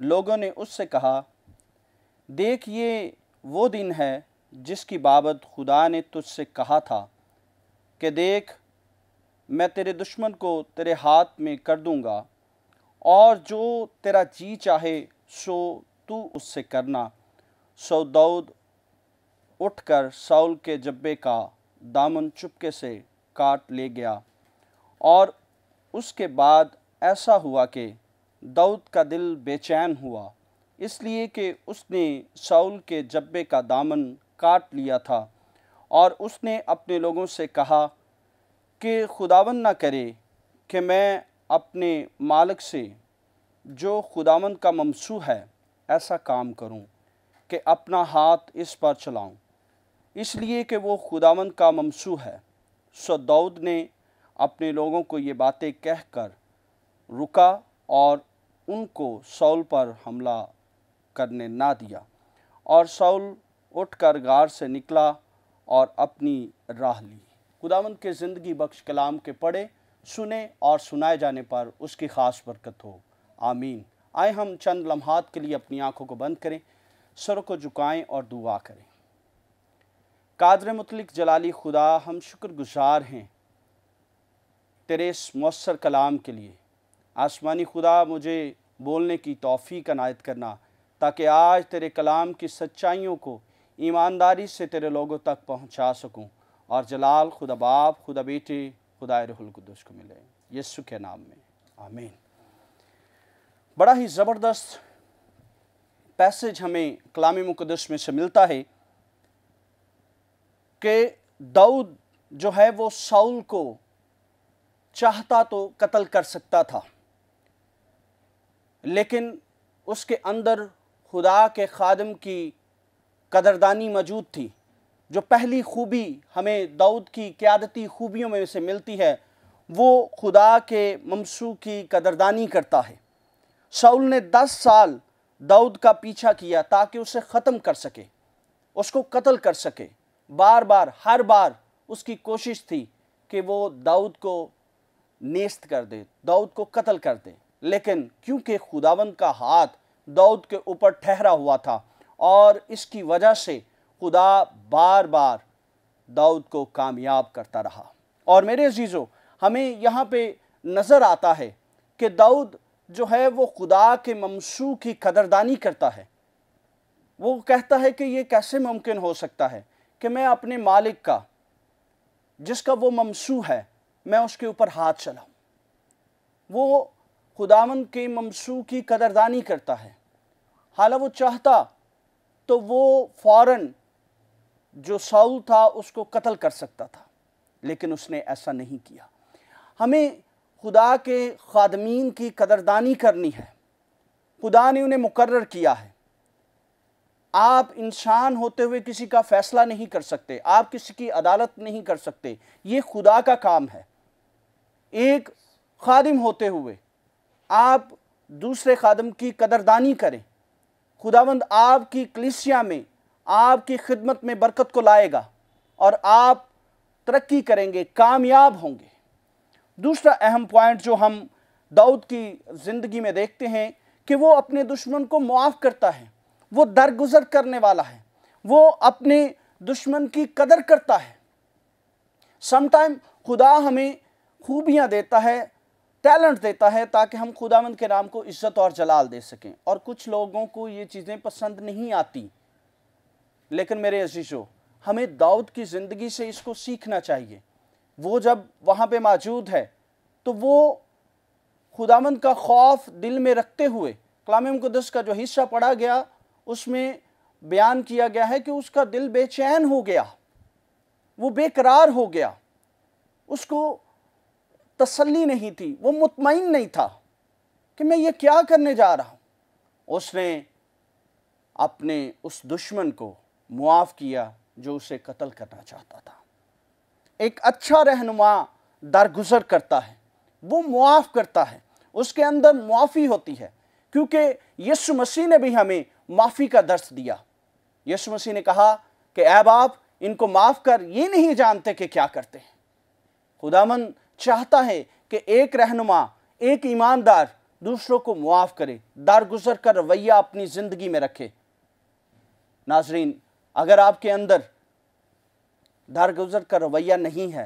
Speaker 5: लोगों ने उससे कहा, देख, ये वो दिन है जिसकी बाबत खुदा ने तुझसे कहा था कि देख, मैं तेरे दुश्मन को तेरे हाथ में कर दूँगा और जो तेरा जी चाहे, सो तू उससे करना। सो दाऊद उठकर साउल के जब्बे का दामन चुपके से काट ले गया और उसके बाद ऐसा हुआ कि दाऊद का दिल बेचैन हुआ। इसलिए कि उसने साउल के जब्बे का दामन काट लिया था और उसने अपने लोगों से कहा कि खुदावन ना करे कि मैं अपने मालिक से जो खुदावन का ममसू है ऐसा काम करूँ। कि अपना हाथ इस पर चलाऊं। इसलिए कि वो खुदावन का ममसू है। सो दाऊद ने अपने लोगों को ये बातें कहकर रुका और उनको सौल पर हमला करने ना दिया। और सौल उठकर गार से निकला और अपनी राह ली। खुदावंद के ज़िंदगी बख्श कलाम के पढ़े, सुने और सुनाए जाने पर उसकी ख़ास बरकत हो। आमीन। आए हम चंद लम्हात के लिए अपनी आँखों को बंद करें। सर को झुकाएँ और दुआ करें। कादर मुतलिक जलाली खुदा, हम शुक्रगुजार हैं तेरे इस मौसर कलाम के लिए। आसमानी खुदा, मुझे बोलने की तोफ़ी अनायत करना, ताकि आज तेरे कलाम की सच्चाइयों को ईमानदारी से तेरे लोगों तक पहुँचा सकूँ और जलाल खुदा बाप, खुदा बेटे, खुदा रहुलकुदस को मिले। यस्सु के नाम में, आमीन। बड़ा ही ज़बरदस्त पैसेज हमें कलाम मुकदस में से मिलता है कि दाऊद जो है वो साउल को चाहता तो कत्ल कर सकता था, लेकिन उसके अंदर खुदा के खादम की कदरदानी मौजूद थी, जो पहली खूबी हमें दाऊद की क़्यादती खूबियों में से मिलती है, वो खुदा के ममसू की कदरदानी करता है। शाउल ने दस साल दाऊद का पीछा किया ताकि उसे ख़त्म कर सके, उसको कत्ल कर सके। बार बार हर बार उसकी कोशिश थी कि वो दाऊद को नेस्त कर दे, दाऊद को कत्ल कर दे। लेकिन क्योंकि खुदावंद का हाथ दाऊद के ऊपर ठहरा हुआ था और इसकी वजह से खुदा बार बार दाऊद को कामयाब करता रहा। और मेरे अजीज़ों, हमें यहाँ पे नज़र आता है कि दाऊद जो है वो खुदा के ममसू की कदरदानी करता है। वो कहता है कि ये कैसे मुमकिन हो सकता है कि मैं अपने मालिक का, जिसका वो ममसू है, मैं उसके ऊपर हाथ चलाऊं। वो खुदावन के ममसू की कदरदानी करता है। हालाँकि वो चाहता तो वो फ़ौर जो साउल था उसको कत्ल कर सकता था, लेकिन उसने ऐसा नहीं किया। हमें खुदा के खादमीन की कदरदानी करनी है। खुदा ने उन्हें मुकर्र किया है। आप इंसान होते हुए किसी का फैसला नहीं कर सकते, आप किसी की अदालत नहीं कर सकते। ये खुदा का काम है। एक खादिम होते हुए आप दूसरे खादम की कदरदानी करें। खुदावंद आपकी कलिसिया में, आपकी खिदमत में बरकत को लाएगा और आप तरक्की करेंगे, कामयाब होंगे। दूसरा अहम पॉइंट जो हम दाऊद की ज़िंदगी में देखते हैं कि वो अपने दुश्मन को मुआफ़ करता है, वो दरगुजर करने वाला है, वो अपने दुश्मन की कदर करता है। समटाइम खुदा हमें खूबियाँ देता है टैलेंट देता है ताकि हम खुदावंद के नाम को इज़्ज़त और जलाल दे सकें। और कुछ लोगों को ये चीज़ें पसंद नहीं आती। लेकिन मेरे अजीज़ों, हमें दाऊद की ज़िंदगी से इसको सीखना चाहिए। वो जब वहाँ पे मौजूद है तो वो खुदामंद का खौफ दिल में रखते हुए, कलाम मुकदस का जो हिस्सा पढ़ा गया, उसमें बयान किया गया है कि उसका दिल बेचैन हो गया, वो बेकरार हो गया, उसको तसल्ली नहीं थी, वो मुतमिन नहीं था कि मैं ये क्या करने जा रहा हूँ। उसने अपने उस दुश्मन को मुआफ़ किया जो उसे कत्ल करना चाहता था। एक अच्छा रहनुमा दरगुजर करता है, वो मुआफ़ करता है, उसके अंदर मुआफ़ी होती है, क्योंकि यीशु मसीह ने भी हमें माफ़ी का दर्श दिया। यीशु मसीह ने कहा कि ऐ बाप इनको माफ़ कर, ये नहीं जानते कि क्या करते हैं। खुदामंद चाहता है कि एक रहनुमा, एक ईमानदार दूसरों को मुआफ़ करे दारगुजर का रवैया अपनी ज़िंदगी में रखे। नाजरीन, अगर आपके अंदर दारगुजर का रवैया नहीं है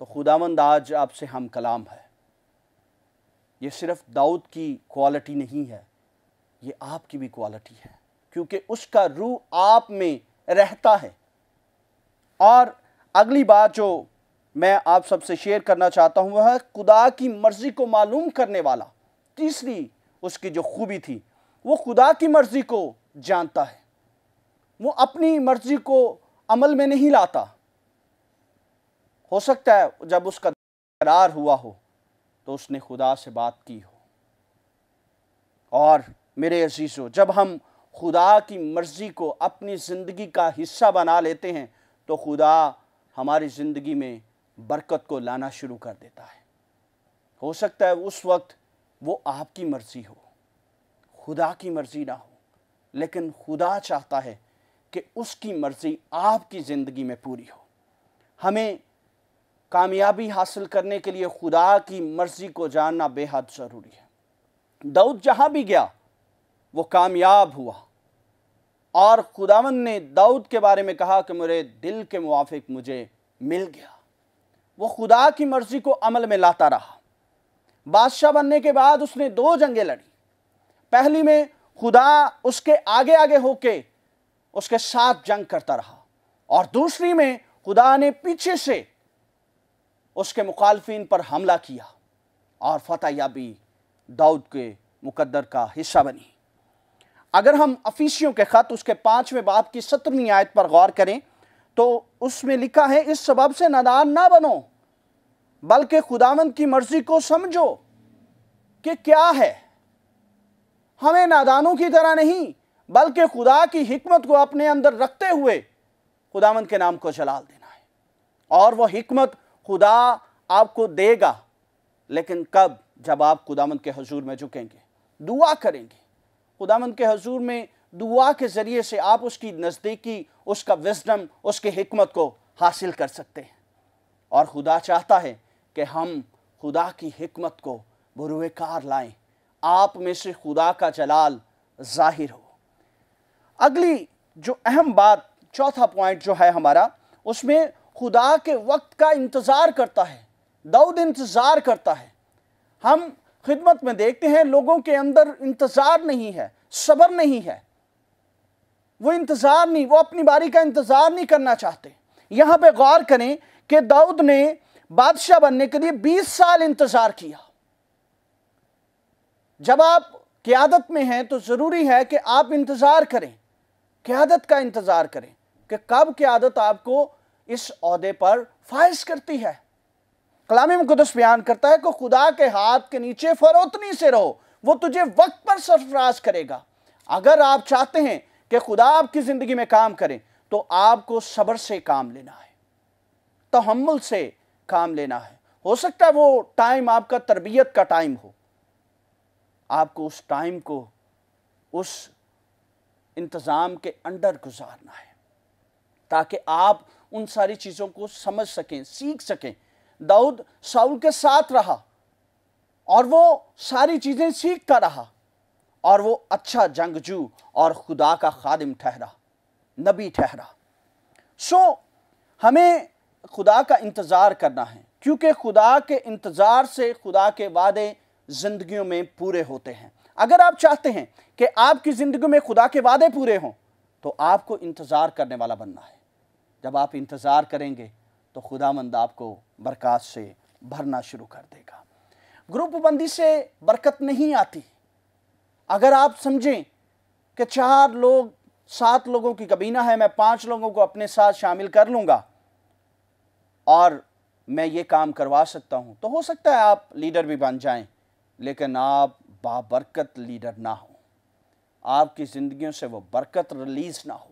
Speaker 5: तो खुदामंद आज आपसे हम कलाम है। ये सिर्फ़ दाऊद की क्वालिटी नहीं है, ये आपकी भी क्वालिटी है, क्योंकि उसका रूह आप में रहता है। और अगली बात जो मैं आप सबसे शेयर करना चाहता हूँ, वह खुदा की मर्ज़ी को मालूम करने वाला। तीसरी उसकी जो खूबी थी, वो खुदा की मर्ज़ी को जानता है। वो अपनी मर्ज़ी को अमल में नहीं लाता। हो सकता है जब उसका करार हुआ हो तो उसने खुदा से बात की हो। और मेरे अजीज़ों, जब हम खुदा की मर्ज़ी को अपनी ज़िंदगी का हिस्सा बना लेते हैं तो खुदा हमारी ज़िंदगी में बरकत को लाना शुरू कर देता है। हो सकता है उस वक्त वो आपकी मर्ज़ी हो, खुदा की मर्ज़ी ना हो, लेकिन खुदा चाहता है कि उसकी मर्ज़ी आपकी ज़िंदगी में पूरी हो। हमें कामयाबी हासिल करने के लिए खुदा की मर्ज़ी को जानना बेहद ज़रूरी है। दाऊद जहाँ भी गया, वो कामयाब हुआ। और खुदावन ने दाऊद के बारे में कहा कि मेरे दिल के मुआफिक मुझे मिल गया। वो खुदा की मर्ज़ी को अमल में लाता रहा। बादशाह बनने के बाद उसने दो जंगें लड़ी। पहली में खुदा उसके आगे आगे होके उसके साथ जंग करता रहा। और दूसरी में खुदा ने पीछे से उसके मुखालफिन पर हमला किया और फतेह याबी दाऊद के मुकद्दर का हिस्सा बनी। अगर हम अफीसियों के ख़त उसके पाँचवें बाप की सत्रहवीं आयत पर गौर करें तो उसमें लिखा है, इस सबब से नादान ना बनो, बल्कि खुदावंद की मर्ज़ी को समझो कि क्या है। हमें नादानों की तरह नहीं बल्कि खुदा की हिकमत को अपने अंदर रखते हुए खुदावंद के नाम को जलाल देना है। और वह हिकमत खुदा आपको देगा, लेकिन कब? जब आप खुदामंद के हजूर में झुकेंगे। दुआ करेंगे। खुदामंद के हजूर में दुआ के ज़रिए से आप उसकी नज़दीकी, उसका विजडम, उसकी हिकमत को हासिल कर सकते हैं। और खुदा चाहता है कि हम खुदा की हिकमत को बुरुकार लाएँ। आप में से खुदा का जलाल ज़ाहिर हो। अगली जो अहम बात, चौथा पॉइंट जो है हमारा, उसमें खुदा के वक्त का इंतज़ार करता है, दाऊद इंतज़ार करता है। हम खिदमत में देखते हैं, लोगों के अंदर इंतज़ार नहीं है, सब्र नहीं है। वो इंतज़ार नहीं, वो अपनी बारी का इंतज़ार नहीं करना चाहते। यहाँ पे गौर करें कि दाऊद ने बादशाह बनने के लिए 20 साल इंतज़ार किया। जब आप क्यादत में हैं तो ज़रूरी है कि आप इंतज़ार करें। क्यादत का इंतज़ार करें कि कब क्यादत आपको इस अहदे पर फायज करती है। कलाम मुकदस बयान करता है कि खुदा के हाथ के नीचे फरोतनी से रहो, वो तुझे वक्त पर सरफराज करेगा। अगर आप चाहते हैं कि खुदा आपकी ज़िंदगी में काम करें तो आपको सब्र से काम लेना है तहमुल से काम लेना है। हो सकता है वो टाइम आपका तरबियत का टाइम हो। आपको उस टाइम को, उस इंतज़ाम के अंडर गुजारना है, ताकि आप उन सारी चीज़ों को समझ सकें, सीख सकें। दाऊद साउल के साथ रहा और वो सारी चीज़ें सीखता रहा और वो अच्छा जंगजू और खुदा का खादिम ठहरा, नबी ठहरा। सो, हमें खुदा का इंतज़ार करना है, क्योंकि खुदा के इंतज़ार से खुदा के वादे ज़िंदगियों में पूरे होते हैं। अगर आप चाहते हैं कि आपकी ज़िंदगी में खुदा के वादे पूरे हों तो आपको इंतज़ार करने वाला बनना है। जब आप इंतज़ार करेंगे तो खुदा मंद आपको बरकत से भरना शुरू कर देगा। ग्रुप बंदी से बरकत नहीं आती। अगर आप समझें कि चार लोग, सात लोगों की कबीना है, मैं पाँच लोगों को अपने साथ शामिल कर लूँगा, और मैं ये काम करवा सकता हूँ तो हो सकता है आप लीडर भी बन जाएँ, लेकिन आप बाबरकत लीडर ना हो। आपकी ज़िंदगियों से वो बरकत रिलीज़ ना हो।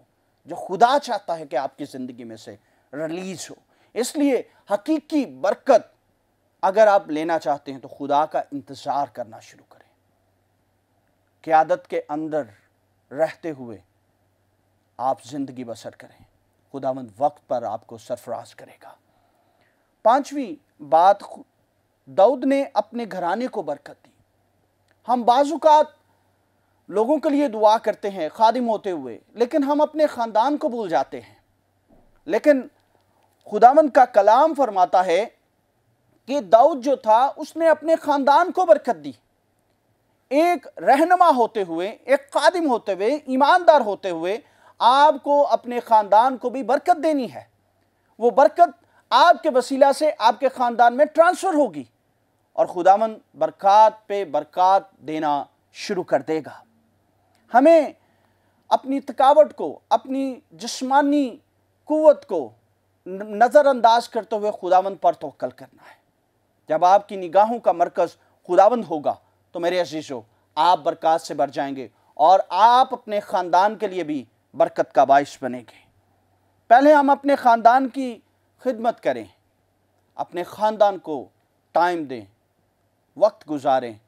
Speaker 5: जो खुदा चाहता है कि आपकी ज़िंदगी में से रिलीज़ हो। इसलिए हकीकी बरकत अगर आप लेना चाहते हैं तो खुदा का इंतज़ार करना शुरू करें। क़्यादत के अंदर रहते हुए आप ज़िंदगी बसर करें। खुदावंद वक्त पर आपको सरफराज करेगा। पांचवी बात, दाऊद ने अपने घराने को बरकत दी। हम बाजुकात लोगों के लिए दुआ करते हैं, खादिम होते हुए। लेकिन हम अपने ख़ानदान को भूल जाते हैं। लेकिन खुदावंद का कलाम फरमाता है कि दाऊद जो था, उसने अपने ख़ानदान को बरकत दी। एक रहनमा होते हुए, एक कादिम होते हुए, ईमानदार होते हुए आपको अपने ख़ानदान को भी बरकत देनी है। वो बरकत आपके वसीला से आपके ख़ानदान में ट्रांसफ़र होगी और खुदामन बरक़ात पे बरक़ात देना शुरू कर देगा। हमें अपनी थकावट को, अपनी जिस्मानी क़वत को नज़रअंदाज करते हुए खुदावंद पर तोकल करना है। जब आपकी निगाहों का मरकज़ खुदावंद होगा तो मेरे अजीज़ों, आप बरकत से भर जाएँगे और आप अपने ख़ानदान के लिए भी बरकत का बायस बनेंगे। पहले हम अपने ख़ानदान की खिदमत करें, अपने ख़ानदान को टाइम दें, वक्त गुजारें,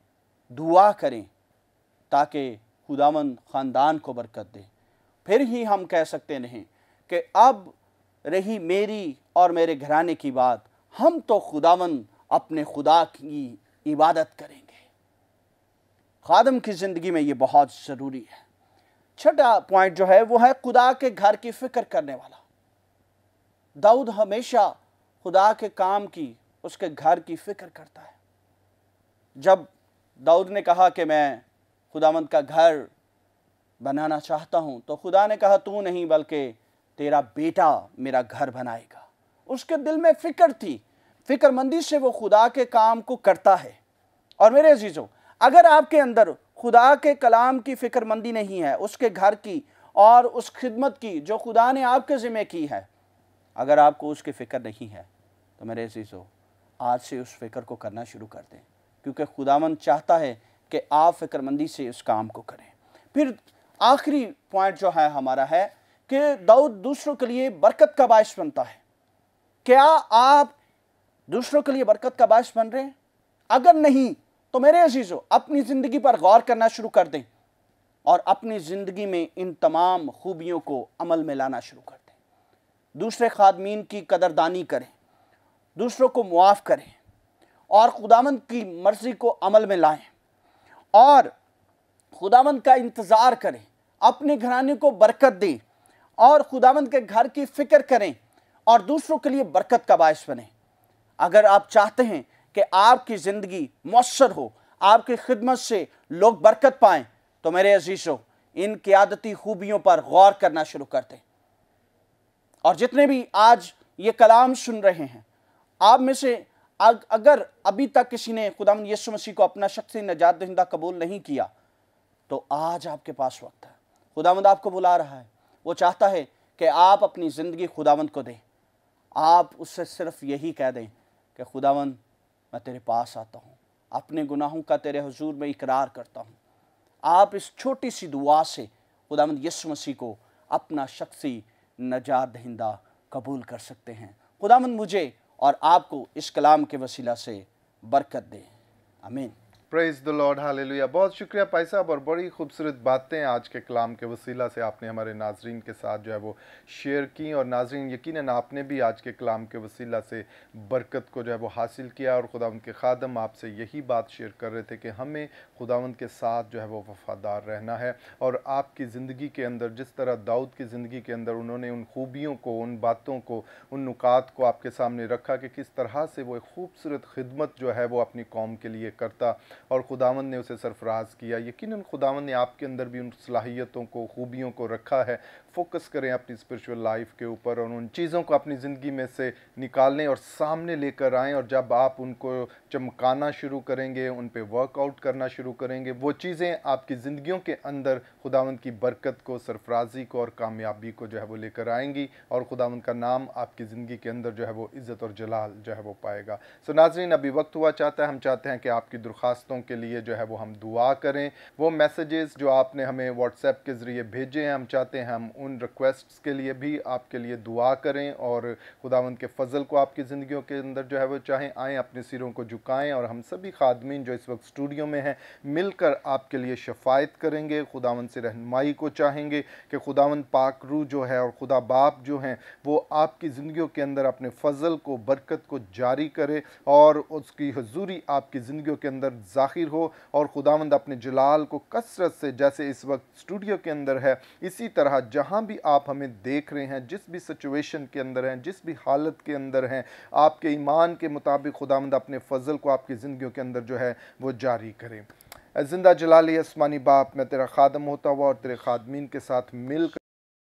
Speaker 5: दुआ करें, ताकि खुदावन ख़ानदान को बरकत दे। फिर ही हम कह सकते नहीं कि अब रही मेरी और मेरे घराने की बात, हम तो खुदावन अपने खुदा की इबादत करेंगे। खादम की ज़िंदगी में ये बहुत ज़रूरी है। छठा पॉइंट जो है, वो है खुदा के घर की फ़िक्र करने वाला। दाऊद हमेशा खुदा के काम की, उसके घर की फ़िक्र करता है। जब दाऊद ने कहा कि मैं खुदामंद का घर बनाना चाहता हूँ तो खुदा ने कहा, तू नहीं, बल्कि तेरा बेटा मेरा घर बनाएगा। उसके दिल में फ़िक्र थी। फ़िक्रमंदी से वो खुदा के काम को करता है। और मेरे अजीज़ों, अगर आपके अंदर खुदा के कलाम की फ़िक्रमंदी नहीं है, उसके घर की और उस खिदमत की जो खुदा ने आपके ज़िम्मे की है, अगर आपको उसकी फ़िक्र नहीं है तो मेरे अजीज़ों, आज से उस फ़िक्र को करना शुरू कर दें। क्योंकि खुदावन चाहता है कि आप फ़िक्रमंदी से उस काम को करें। फिर आखिरी पॉइंट जो है हमारा है कि दाऊद दूसरों के लिए बरकत का बायस बनता है। क्या आप दूसरों के लिए बरकत का बायस बन रहे हैं? अगर नहीं तो मेरे अजीजों, अपनी ज़िंदगी पर गौर करना शुरू कर दें और अपनी ज़िंदगी में इन तमाम खूबियों को अमल में लाना शुरू कर दें। दूसरे खादमीन की कदरदानी करें, दूसरों को मुआफ़ करें और खुदामंद की मर्ज़ी को अमल में लाएँ। और खुदामंद का इंतज़ार करें, अपने घराने को बरकत दें और खुदामंद के घर की फ़िक्र करें और दूसरों के लिए बरकत का बायस बने। अगर आप चाहते हैं कि आपकी ज़िंदगी मौसर हो, आपकी खिदमत से लोग बरकत पाएँ तो मेरे अजीज़ों इन क़्यादती खूबियों पर गौर करना शुरू कर दें। और जितने भी आज ये कलाम सुन रहे हैं, आप में से अगर अभी तक किसी ने खुदा यसु मसीह को अपना शख्सी नजात दहिंदा कबूल नहीं किया तो आज आपके पास वक्त है। खुदावंद आपको बुला रहा है। वो चाहता है कि आप अपनी ज़िंदगी खुदावंद को दें। आप उससे सिर्फ़ यही कह दें कि खुदावंद, मैं तेरे पास आता हूँ। अपने गुनाहों का तेरे हजूर में इकरार करता हूँ। आप इस छोटी सी दुआ से खुदावंद यसु मसीह को अपना शख्सी नजात दहिंदा कबूल कर सकते हैं। खुदावंद, मुझे और आपको इस कलाम के वसीला से बरकत दें। अमीन
Speaker 1: प्रेज द लॉर्ड हालेलुया बहुत शुक्रिया भाई साहब और बड़ी खूबसूरत बातें आज के कलाम के वसीला से आपने हमारे नाजरीन के साथ जो है वो शेयर की और नाजरीन, यकीनन आपने भी आज के कलाम के वसीला से बरकत को जो है वो हासिल किया और खुदावंद के खादम आपसे यही बात शेयर कर रहे थे कि हमें खुदावंद के साथ जो है वो वफ़ादार रहना है और आपकी ज़िंदगी के अंदर, जिस तरह दाऊद की ज़िंदगी के अंदर उन्होंने उन खूबियों को, उन बातों को, उन नुकात को आपके सामने रखा कि किस तरह से वो एक खूबसूरत खिदमत जो है वो अपनी कौम के लिए करता और खुदावन ने उसे सरफराज किया। यकीन खुदावन ने आपके अंदर भी उन सलाहियतों को, खूबियों को रखा है। फोकस करें अपनी स्पिरिचुअल लाइफ के ऊपर और उन चीज़ों को अपनी ज़िंदगी में से निकालने और सामने लेकर आएँ और जब आप उनको चमकाना शुरू करेंगे, उन पर वर्कआउट करना शुरू करेंगे, वो चीज़ें आपकी ज़िंदगियों के अंदर खुदावंद की बरकत को, सरफराजी को और कामयाबी को जो है वो लेकर आएँगी और खुदावंद का नाम आपकी ज़िंदगी के अंदर जो है वो इज़्ज़त और जलाल जो है वो पाएगा। सो नाजरीन, अभी वक्त हुआ चाहता है, हम चाहते हैं कि आपकी दरख्वास्तों के लिए जो है वो हम दुआ करें। वो मैसेजेस जो आपने हमें व्हाट्सएप के ज़रिए भेजे हैं, हम चाहते हैं हम उन रिक्वेस्ट्स के लिए भी आपके लिए दुआ करें और खुदावंद के फ़ज़ल को आपकी ज़िंदगियों के अंदर जो है वो चाहें, आएँ, अपने सिरों को झुकाएँ और हम सभी खादमीन जो इस वक्त स्टूडियो में हैं, मिलकर आपके लिए शफायत करेंगे। खुदावंद से रहनमाई को चाहेंगे कि खुदावंद पाक रू जो है और खुदा बाप जो हैं, वो आपकी ज़िंदगियों के अंदर अपने फ़ज़ल को, बरकत को जारी करे और उसकी हजूरी आपकी ज़िंदगियों के अंदर ज़ाहिर हो और खुदावंद अपने जलाल को कसरत से जैसे इस वक्त स्टूडियो के अंदर है, इसी तरह जहाँ भी आप हमें देख रहे हैं, जिस भी सिचुएशन के अंदर हैं, जिस भी हालत के अंदर हैं, आपके ईमान के मुताबिक खुदावंद अपने फ़ज़ल को आपकी ज़िंदगी के अंदर जो है वो जारी करें। ज़िंदा जलाली आसमानी बाप, मैं तेरा खादम होता हुआ और तेरे खादमीन के साथ मिलकर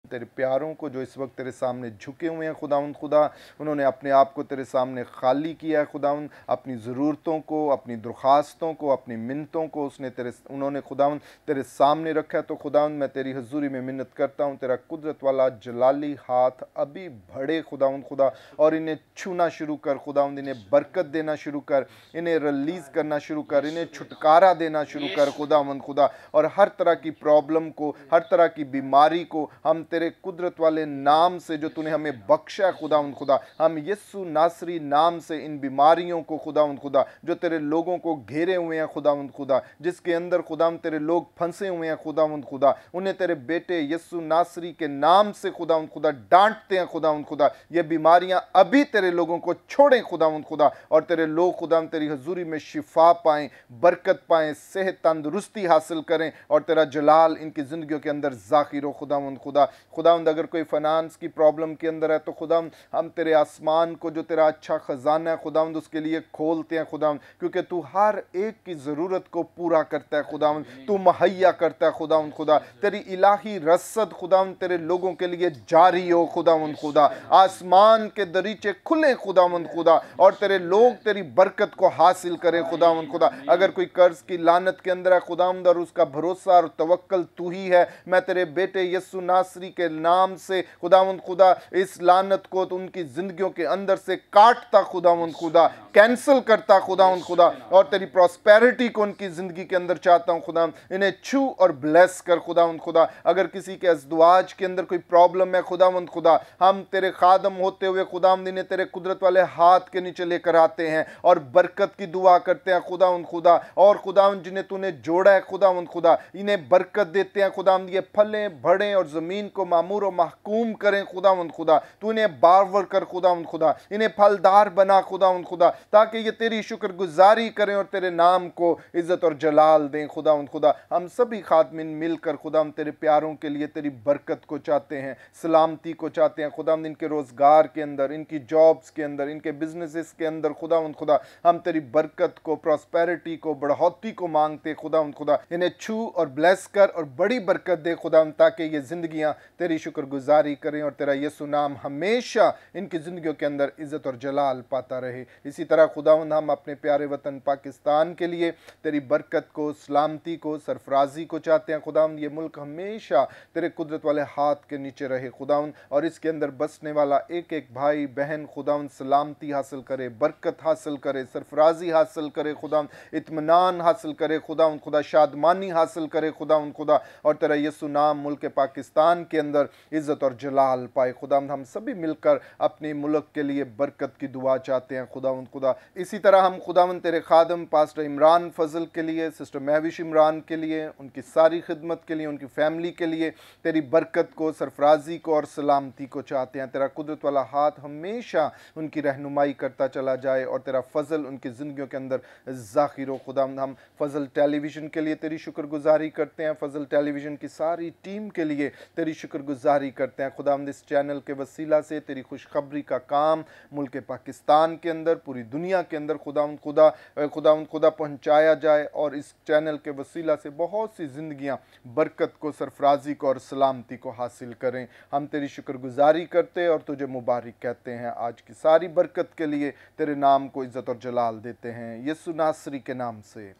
Speaker 1: तेरे प्यारों को जो इस वक्त तेरे सामने झुके हुए हैं खुदाउन खुदा, उन्होंने अपने आप को तेरे सामने खाली किया है खुदाउन अपनी ज़रूरतों को, अपनी दरख्वास्तों को, अपनी मिन्नतों को उसने तेरे, उन्होंने खुदाउन तेरे सामने रखा तो खुदाउन मैं तेरी हजूरी में मिन्नत करता हूँ, तेरा कुदरत वाला जलाली हाथ अभी भड़े खुदाउन खुदा। और इन्हें छूना शुरू कर खुदाउन इन्हें बरकत देना शुरू कर, इन्हें रिलीज़ करना शुरू कर, इन्हें छुटकारा देना शुरू कर खुदावन खुदा। और हर तरह की प्रॉब्लम को, हर तरह की बीमारी को हम तेरे कुदरत वाले नाम से जो तूने हमें बख्शा खुदा उन खुदा हम यस्सु नासरी नाम से इन बीमारियों को खुदा उन खुदा जो तेरे लोगों को घेरे हुए हैं खुदा उन खुदा जिसके अंदर खुदा तेरे लोग फंसे हुए हैं खुदा उन खुदा उन्हें तेरे बेटे यस्सु नासरी के नाम से खुदा उन खुदा डांटते हैं खुदा उन खुदा ये बीमारियाँ अभी तेरे लोगों को छोड़ें खुदा उन खुदा और तेरे लोग खुदा तेरी हजूरी में शिफा पाएँ बरकत पाएँ सेहत तंदरुस्ती हासिल करें और तेरा जलाल इनकी ज़िंदगी के अंदर ज़ाहिर हो खुदा उन खुदा खुदावंद, अगर कोई फ़नानस की प्रॉब्लम के अंदर है तो खुदा हम तेरे आसमान को, जो तेरा अच्छा ख़जाना है, खुदावंद, उसके लिए खोलते हैं खुदा क्योंकि तू हर एक की ज़रूरत को पूरा करता है खुदावंद। तू मुहैया करता है खुदावंद, खुदा। तेरी इलाही रसद खुदा तेरे लोगों के लिए जारी हो खुदावंद, खुदा। आसमान के दरीचे खुले खुदावंद, खुदा। और तेरे लोग तेरी बरकत को हासिल करें खुदावंद, खुदा। अगर कोई कर्ज की लानत के अंदर है खुदावंद, और उसका भरोसा और तवक्ल तू ही है, मैं तेरे बेटे यसु नासरी के नाम से खुदावंद खुदा, इस लानत को तो उनकी ज़िंदगियों के अंदर से काटता खुदावंद खुदा कैंसिल करता खुदावंद खुदा, और तेरी प्रॉस्पेरिटी को उनकी ज़िंदगी के अंदर चाहता हूँ खुदा, इन्हें छू और ब्लेस कर खुदावंद खुदा। अगर किसी के अजदवाज के अंदर कोई प्रॉब्लम है खुदावंद खुदा, हम तेरे खादम होते हुए खुदाम इन्हें तेरे कुदरत वाले हाथ के नीचे लेकर आते हैं और बरकत की दुआ करते हैं खुदा उन खुदा, और खुदा जिन्हें तूने जोड़ा है खुदा उन खुदा, इन्हें बरकत देते हैं खुदा ये फलें, बढ़ें और ज़मीन को मामूर और महकूम करें खुदा उन खुदा। तू इन्हें बारवर कर खुदा उन खुदा। इन्हें फलदार बना खुदा उन खुदा। ताकि ये तेरी शुक्रगुजारी करें और तेरे नाम को इज़्ज़त और जलाल दें खुदा उन खुदा। हम सभी खादमिन मिलकर खुदा तेरे प्यारों के लिए तेरी बरकत को चाहते हैं, सलामती को चाहते हैं। खुदा इनके रोज़गार के अंदर, इनकी जॉब्स के अंदर, इनके बिजनेसेस के अंदर खुदा उन खुदा। हम तेरी बरकत को, प्रॉस्पेरिटी को, बढ़ोतरी को मांगते खुदा उन खुदा। इन्हें छू और ब्लेस कर और बड़ी बरकत दे खुदा ताकि ये ज़िंदगियाँ तेरी शुक्रगुजारी करें और तेरा यसु नाम हमेशा इनकी ज़िंदगियों के अंदर इज़्ज़त और जलाल पाता रहे। इसी तरह खुदा हम अपने प्यारे वतन पाकिस्तान के लिए तेरी बरकत को, सलामती को, सरफराजी को चाहते हैं। खुदा ये मुल्क हमेशा तेरे कुदरत वाले हाथ के नीचे रहे। खुदा और इसके अंदर बसने वाला एक एक भाई, बहन खुदा सलामती हासिल करे, बरकत हासिल करे, सरफराजी हासिल करे। खुदा इतमान हासिल करे। खुदा खुदा शादमानी हासिल करे। खुदा खुदा और तेरा यसु नाम मुल्क पाकिस्तान के अंदर इज़्ज़त और जलाल पाए। खुदा हम सभी मिलकर अपने मुल्क के लिए बरकत की दुआ चाहते हैं। खुदा खुदा, इसी तरह हम खुदा तेरे खादम, पास्टर इमरान फजल के लिए, सिस्टर महविश इमरान के लिए, उनकी सारी खिदमत के लिए, उनकी फैमिली के लिए तेरी बरकत को, सरफराजी को और सलामती को चाहते हैं। तेरा कुदरत वाला हाथ हमेशा उनकी रहनुमाई करता चला जाए और तेरा फजल उनकी ज़िंदगियों के अंदर ज़ाहिर खुदा हम फजल टेलीविज़न के लिए तेरी शुक्रगुजारी करते हैं। फजल टेलीविज़न की सारी टीम के लिए तेरी शुक्रगुजारी करते हैं। खुदा इस चैनल के वसीला से तेरी खुशखबरी का काम मुल्क पाकिस्तान के अंदर, पूरी दुनिया के अंदर खुदा खुदा खुदा खुदा पहुँचाया जाए और इस चैनल के वसीला से बहुत सी ज़िंदगियाँ बरकत को, सरफराजी को और सलामती को हासिल करें। हम तेरी शुक्रगुजारी करते और तुझे मुबारक कहते हैं। आज की सारी बरकत के लिए तेरे नाम को इज़्ज़त और जलाल देते हैं। यसु नासरी के नाम से।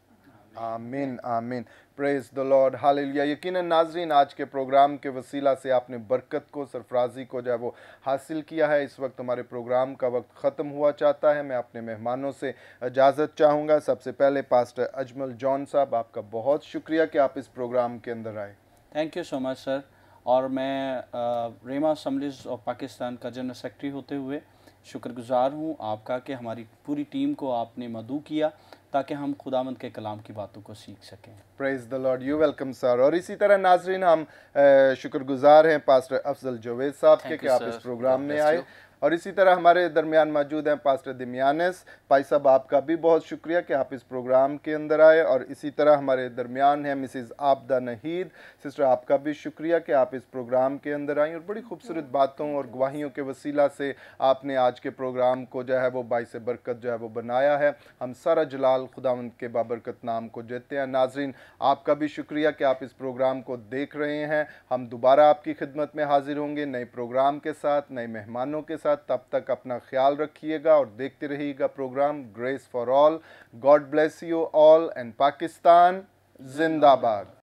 Speaker 1: आमीन आमीन। प्रेज द लॉर्ड हालेलुया यकीन नाजरीन, आज के प्रोग्राम के वसीला से आपने बरकत को, सरफराजी को जो है वो हासिल किया है। इस वक्त हमारे प्रोग्राम का वक्त ख़त्म हुआ चाहता है। मैं अपने मेहमानों से इजाज़त चाहूँगा। सबसे पहले पास्टर अजमल जॉन साहब, आपका बहुत शुक्रिया कि आप इस प्रोग्राम के अंदर आए।
Speaker 5: Thank you so much sir और मैं रेमा असम्बलीज ऑफ़ पाकिस्तान का जनरल सेक्रेटरी होते हुए शुक्रगुजार हूँ आपका कि हमारी पूरी टीम को आपने मदू किया ताकि हम खुदामंद के कलाम की बातों को सीख सकें।
Speaker 1: Praise the lord you welcome sir और इसी तरह नाजरीन हम शुक्रगुजार हैं पास्टर अफजल जवेद साहब के कि आप इस प्रोग्राम में आए। और इसी तरह हमारे दरमियान मौजूद हैं पास्टर दिमियानस। भाई साहब, आपका भी बहुत शुक्रिया कि आप इस प्रोग्राम के अंदर आए और इसी तरह हमारे दरमियान हैं मिसिज़ आबदा नहीद। सिस्टर, आपका भी शुक्रिया कि आप इस प्रोग्राम के अंदर आई और बड़ी खूबसूरत बातों और गवाहियों के वसीला से आपने आज के प्रोग्राम को जो है वो बाईस बरकत जो है वो बनाया है। हम सारा जलाल खुदावंद के बाबरकत नाम को देते हैं। नाजरीन, आपका भी शुक्रिया कि आप इस प्रोग्राम को देख रहे हैं। हम दोबारा आपकी खिदमत में हाजिर होंगे नए प्रोग्राम के साथ, नए मेहमानों के साथ। साथ, तब तक अपना ख्याल रखिएगा और देखते रहिएगा programme grace for all. God bless you all and Pakistan जिंदाबाद।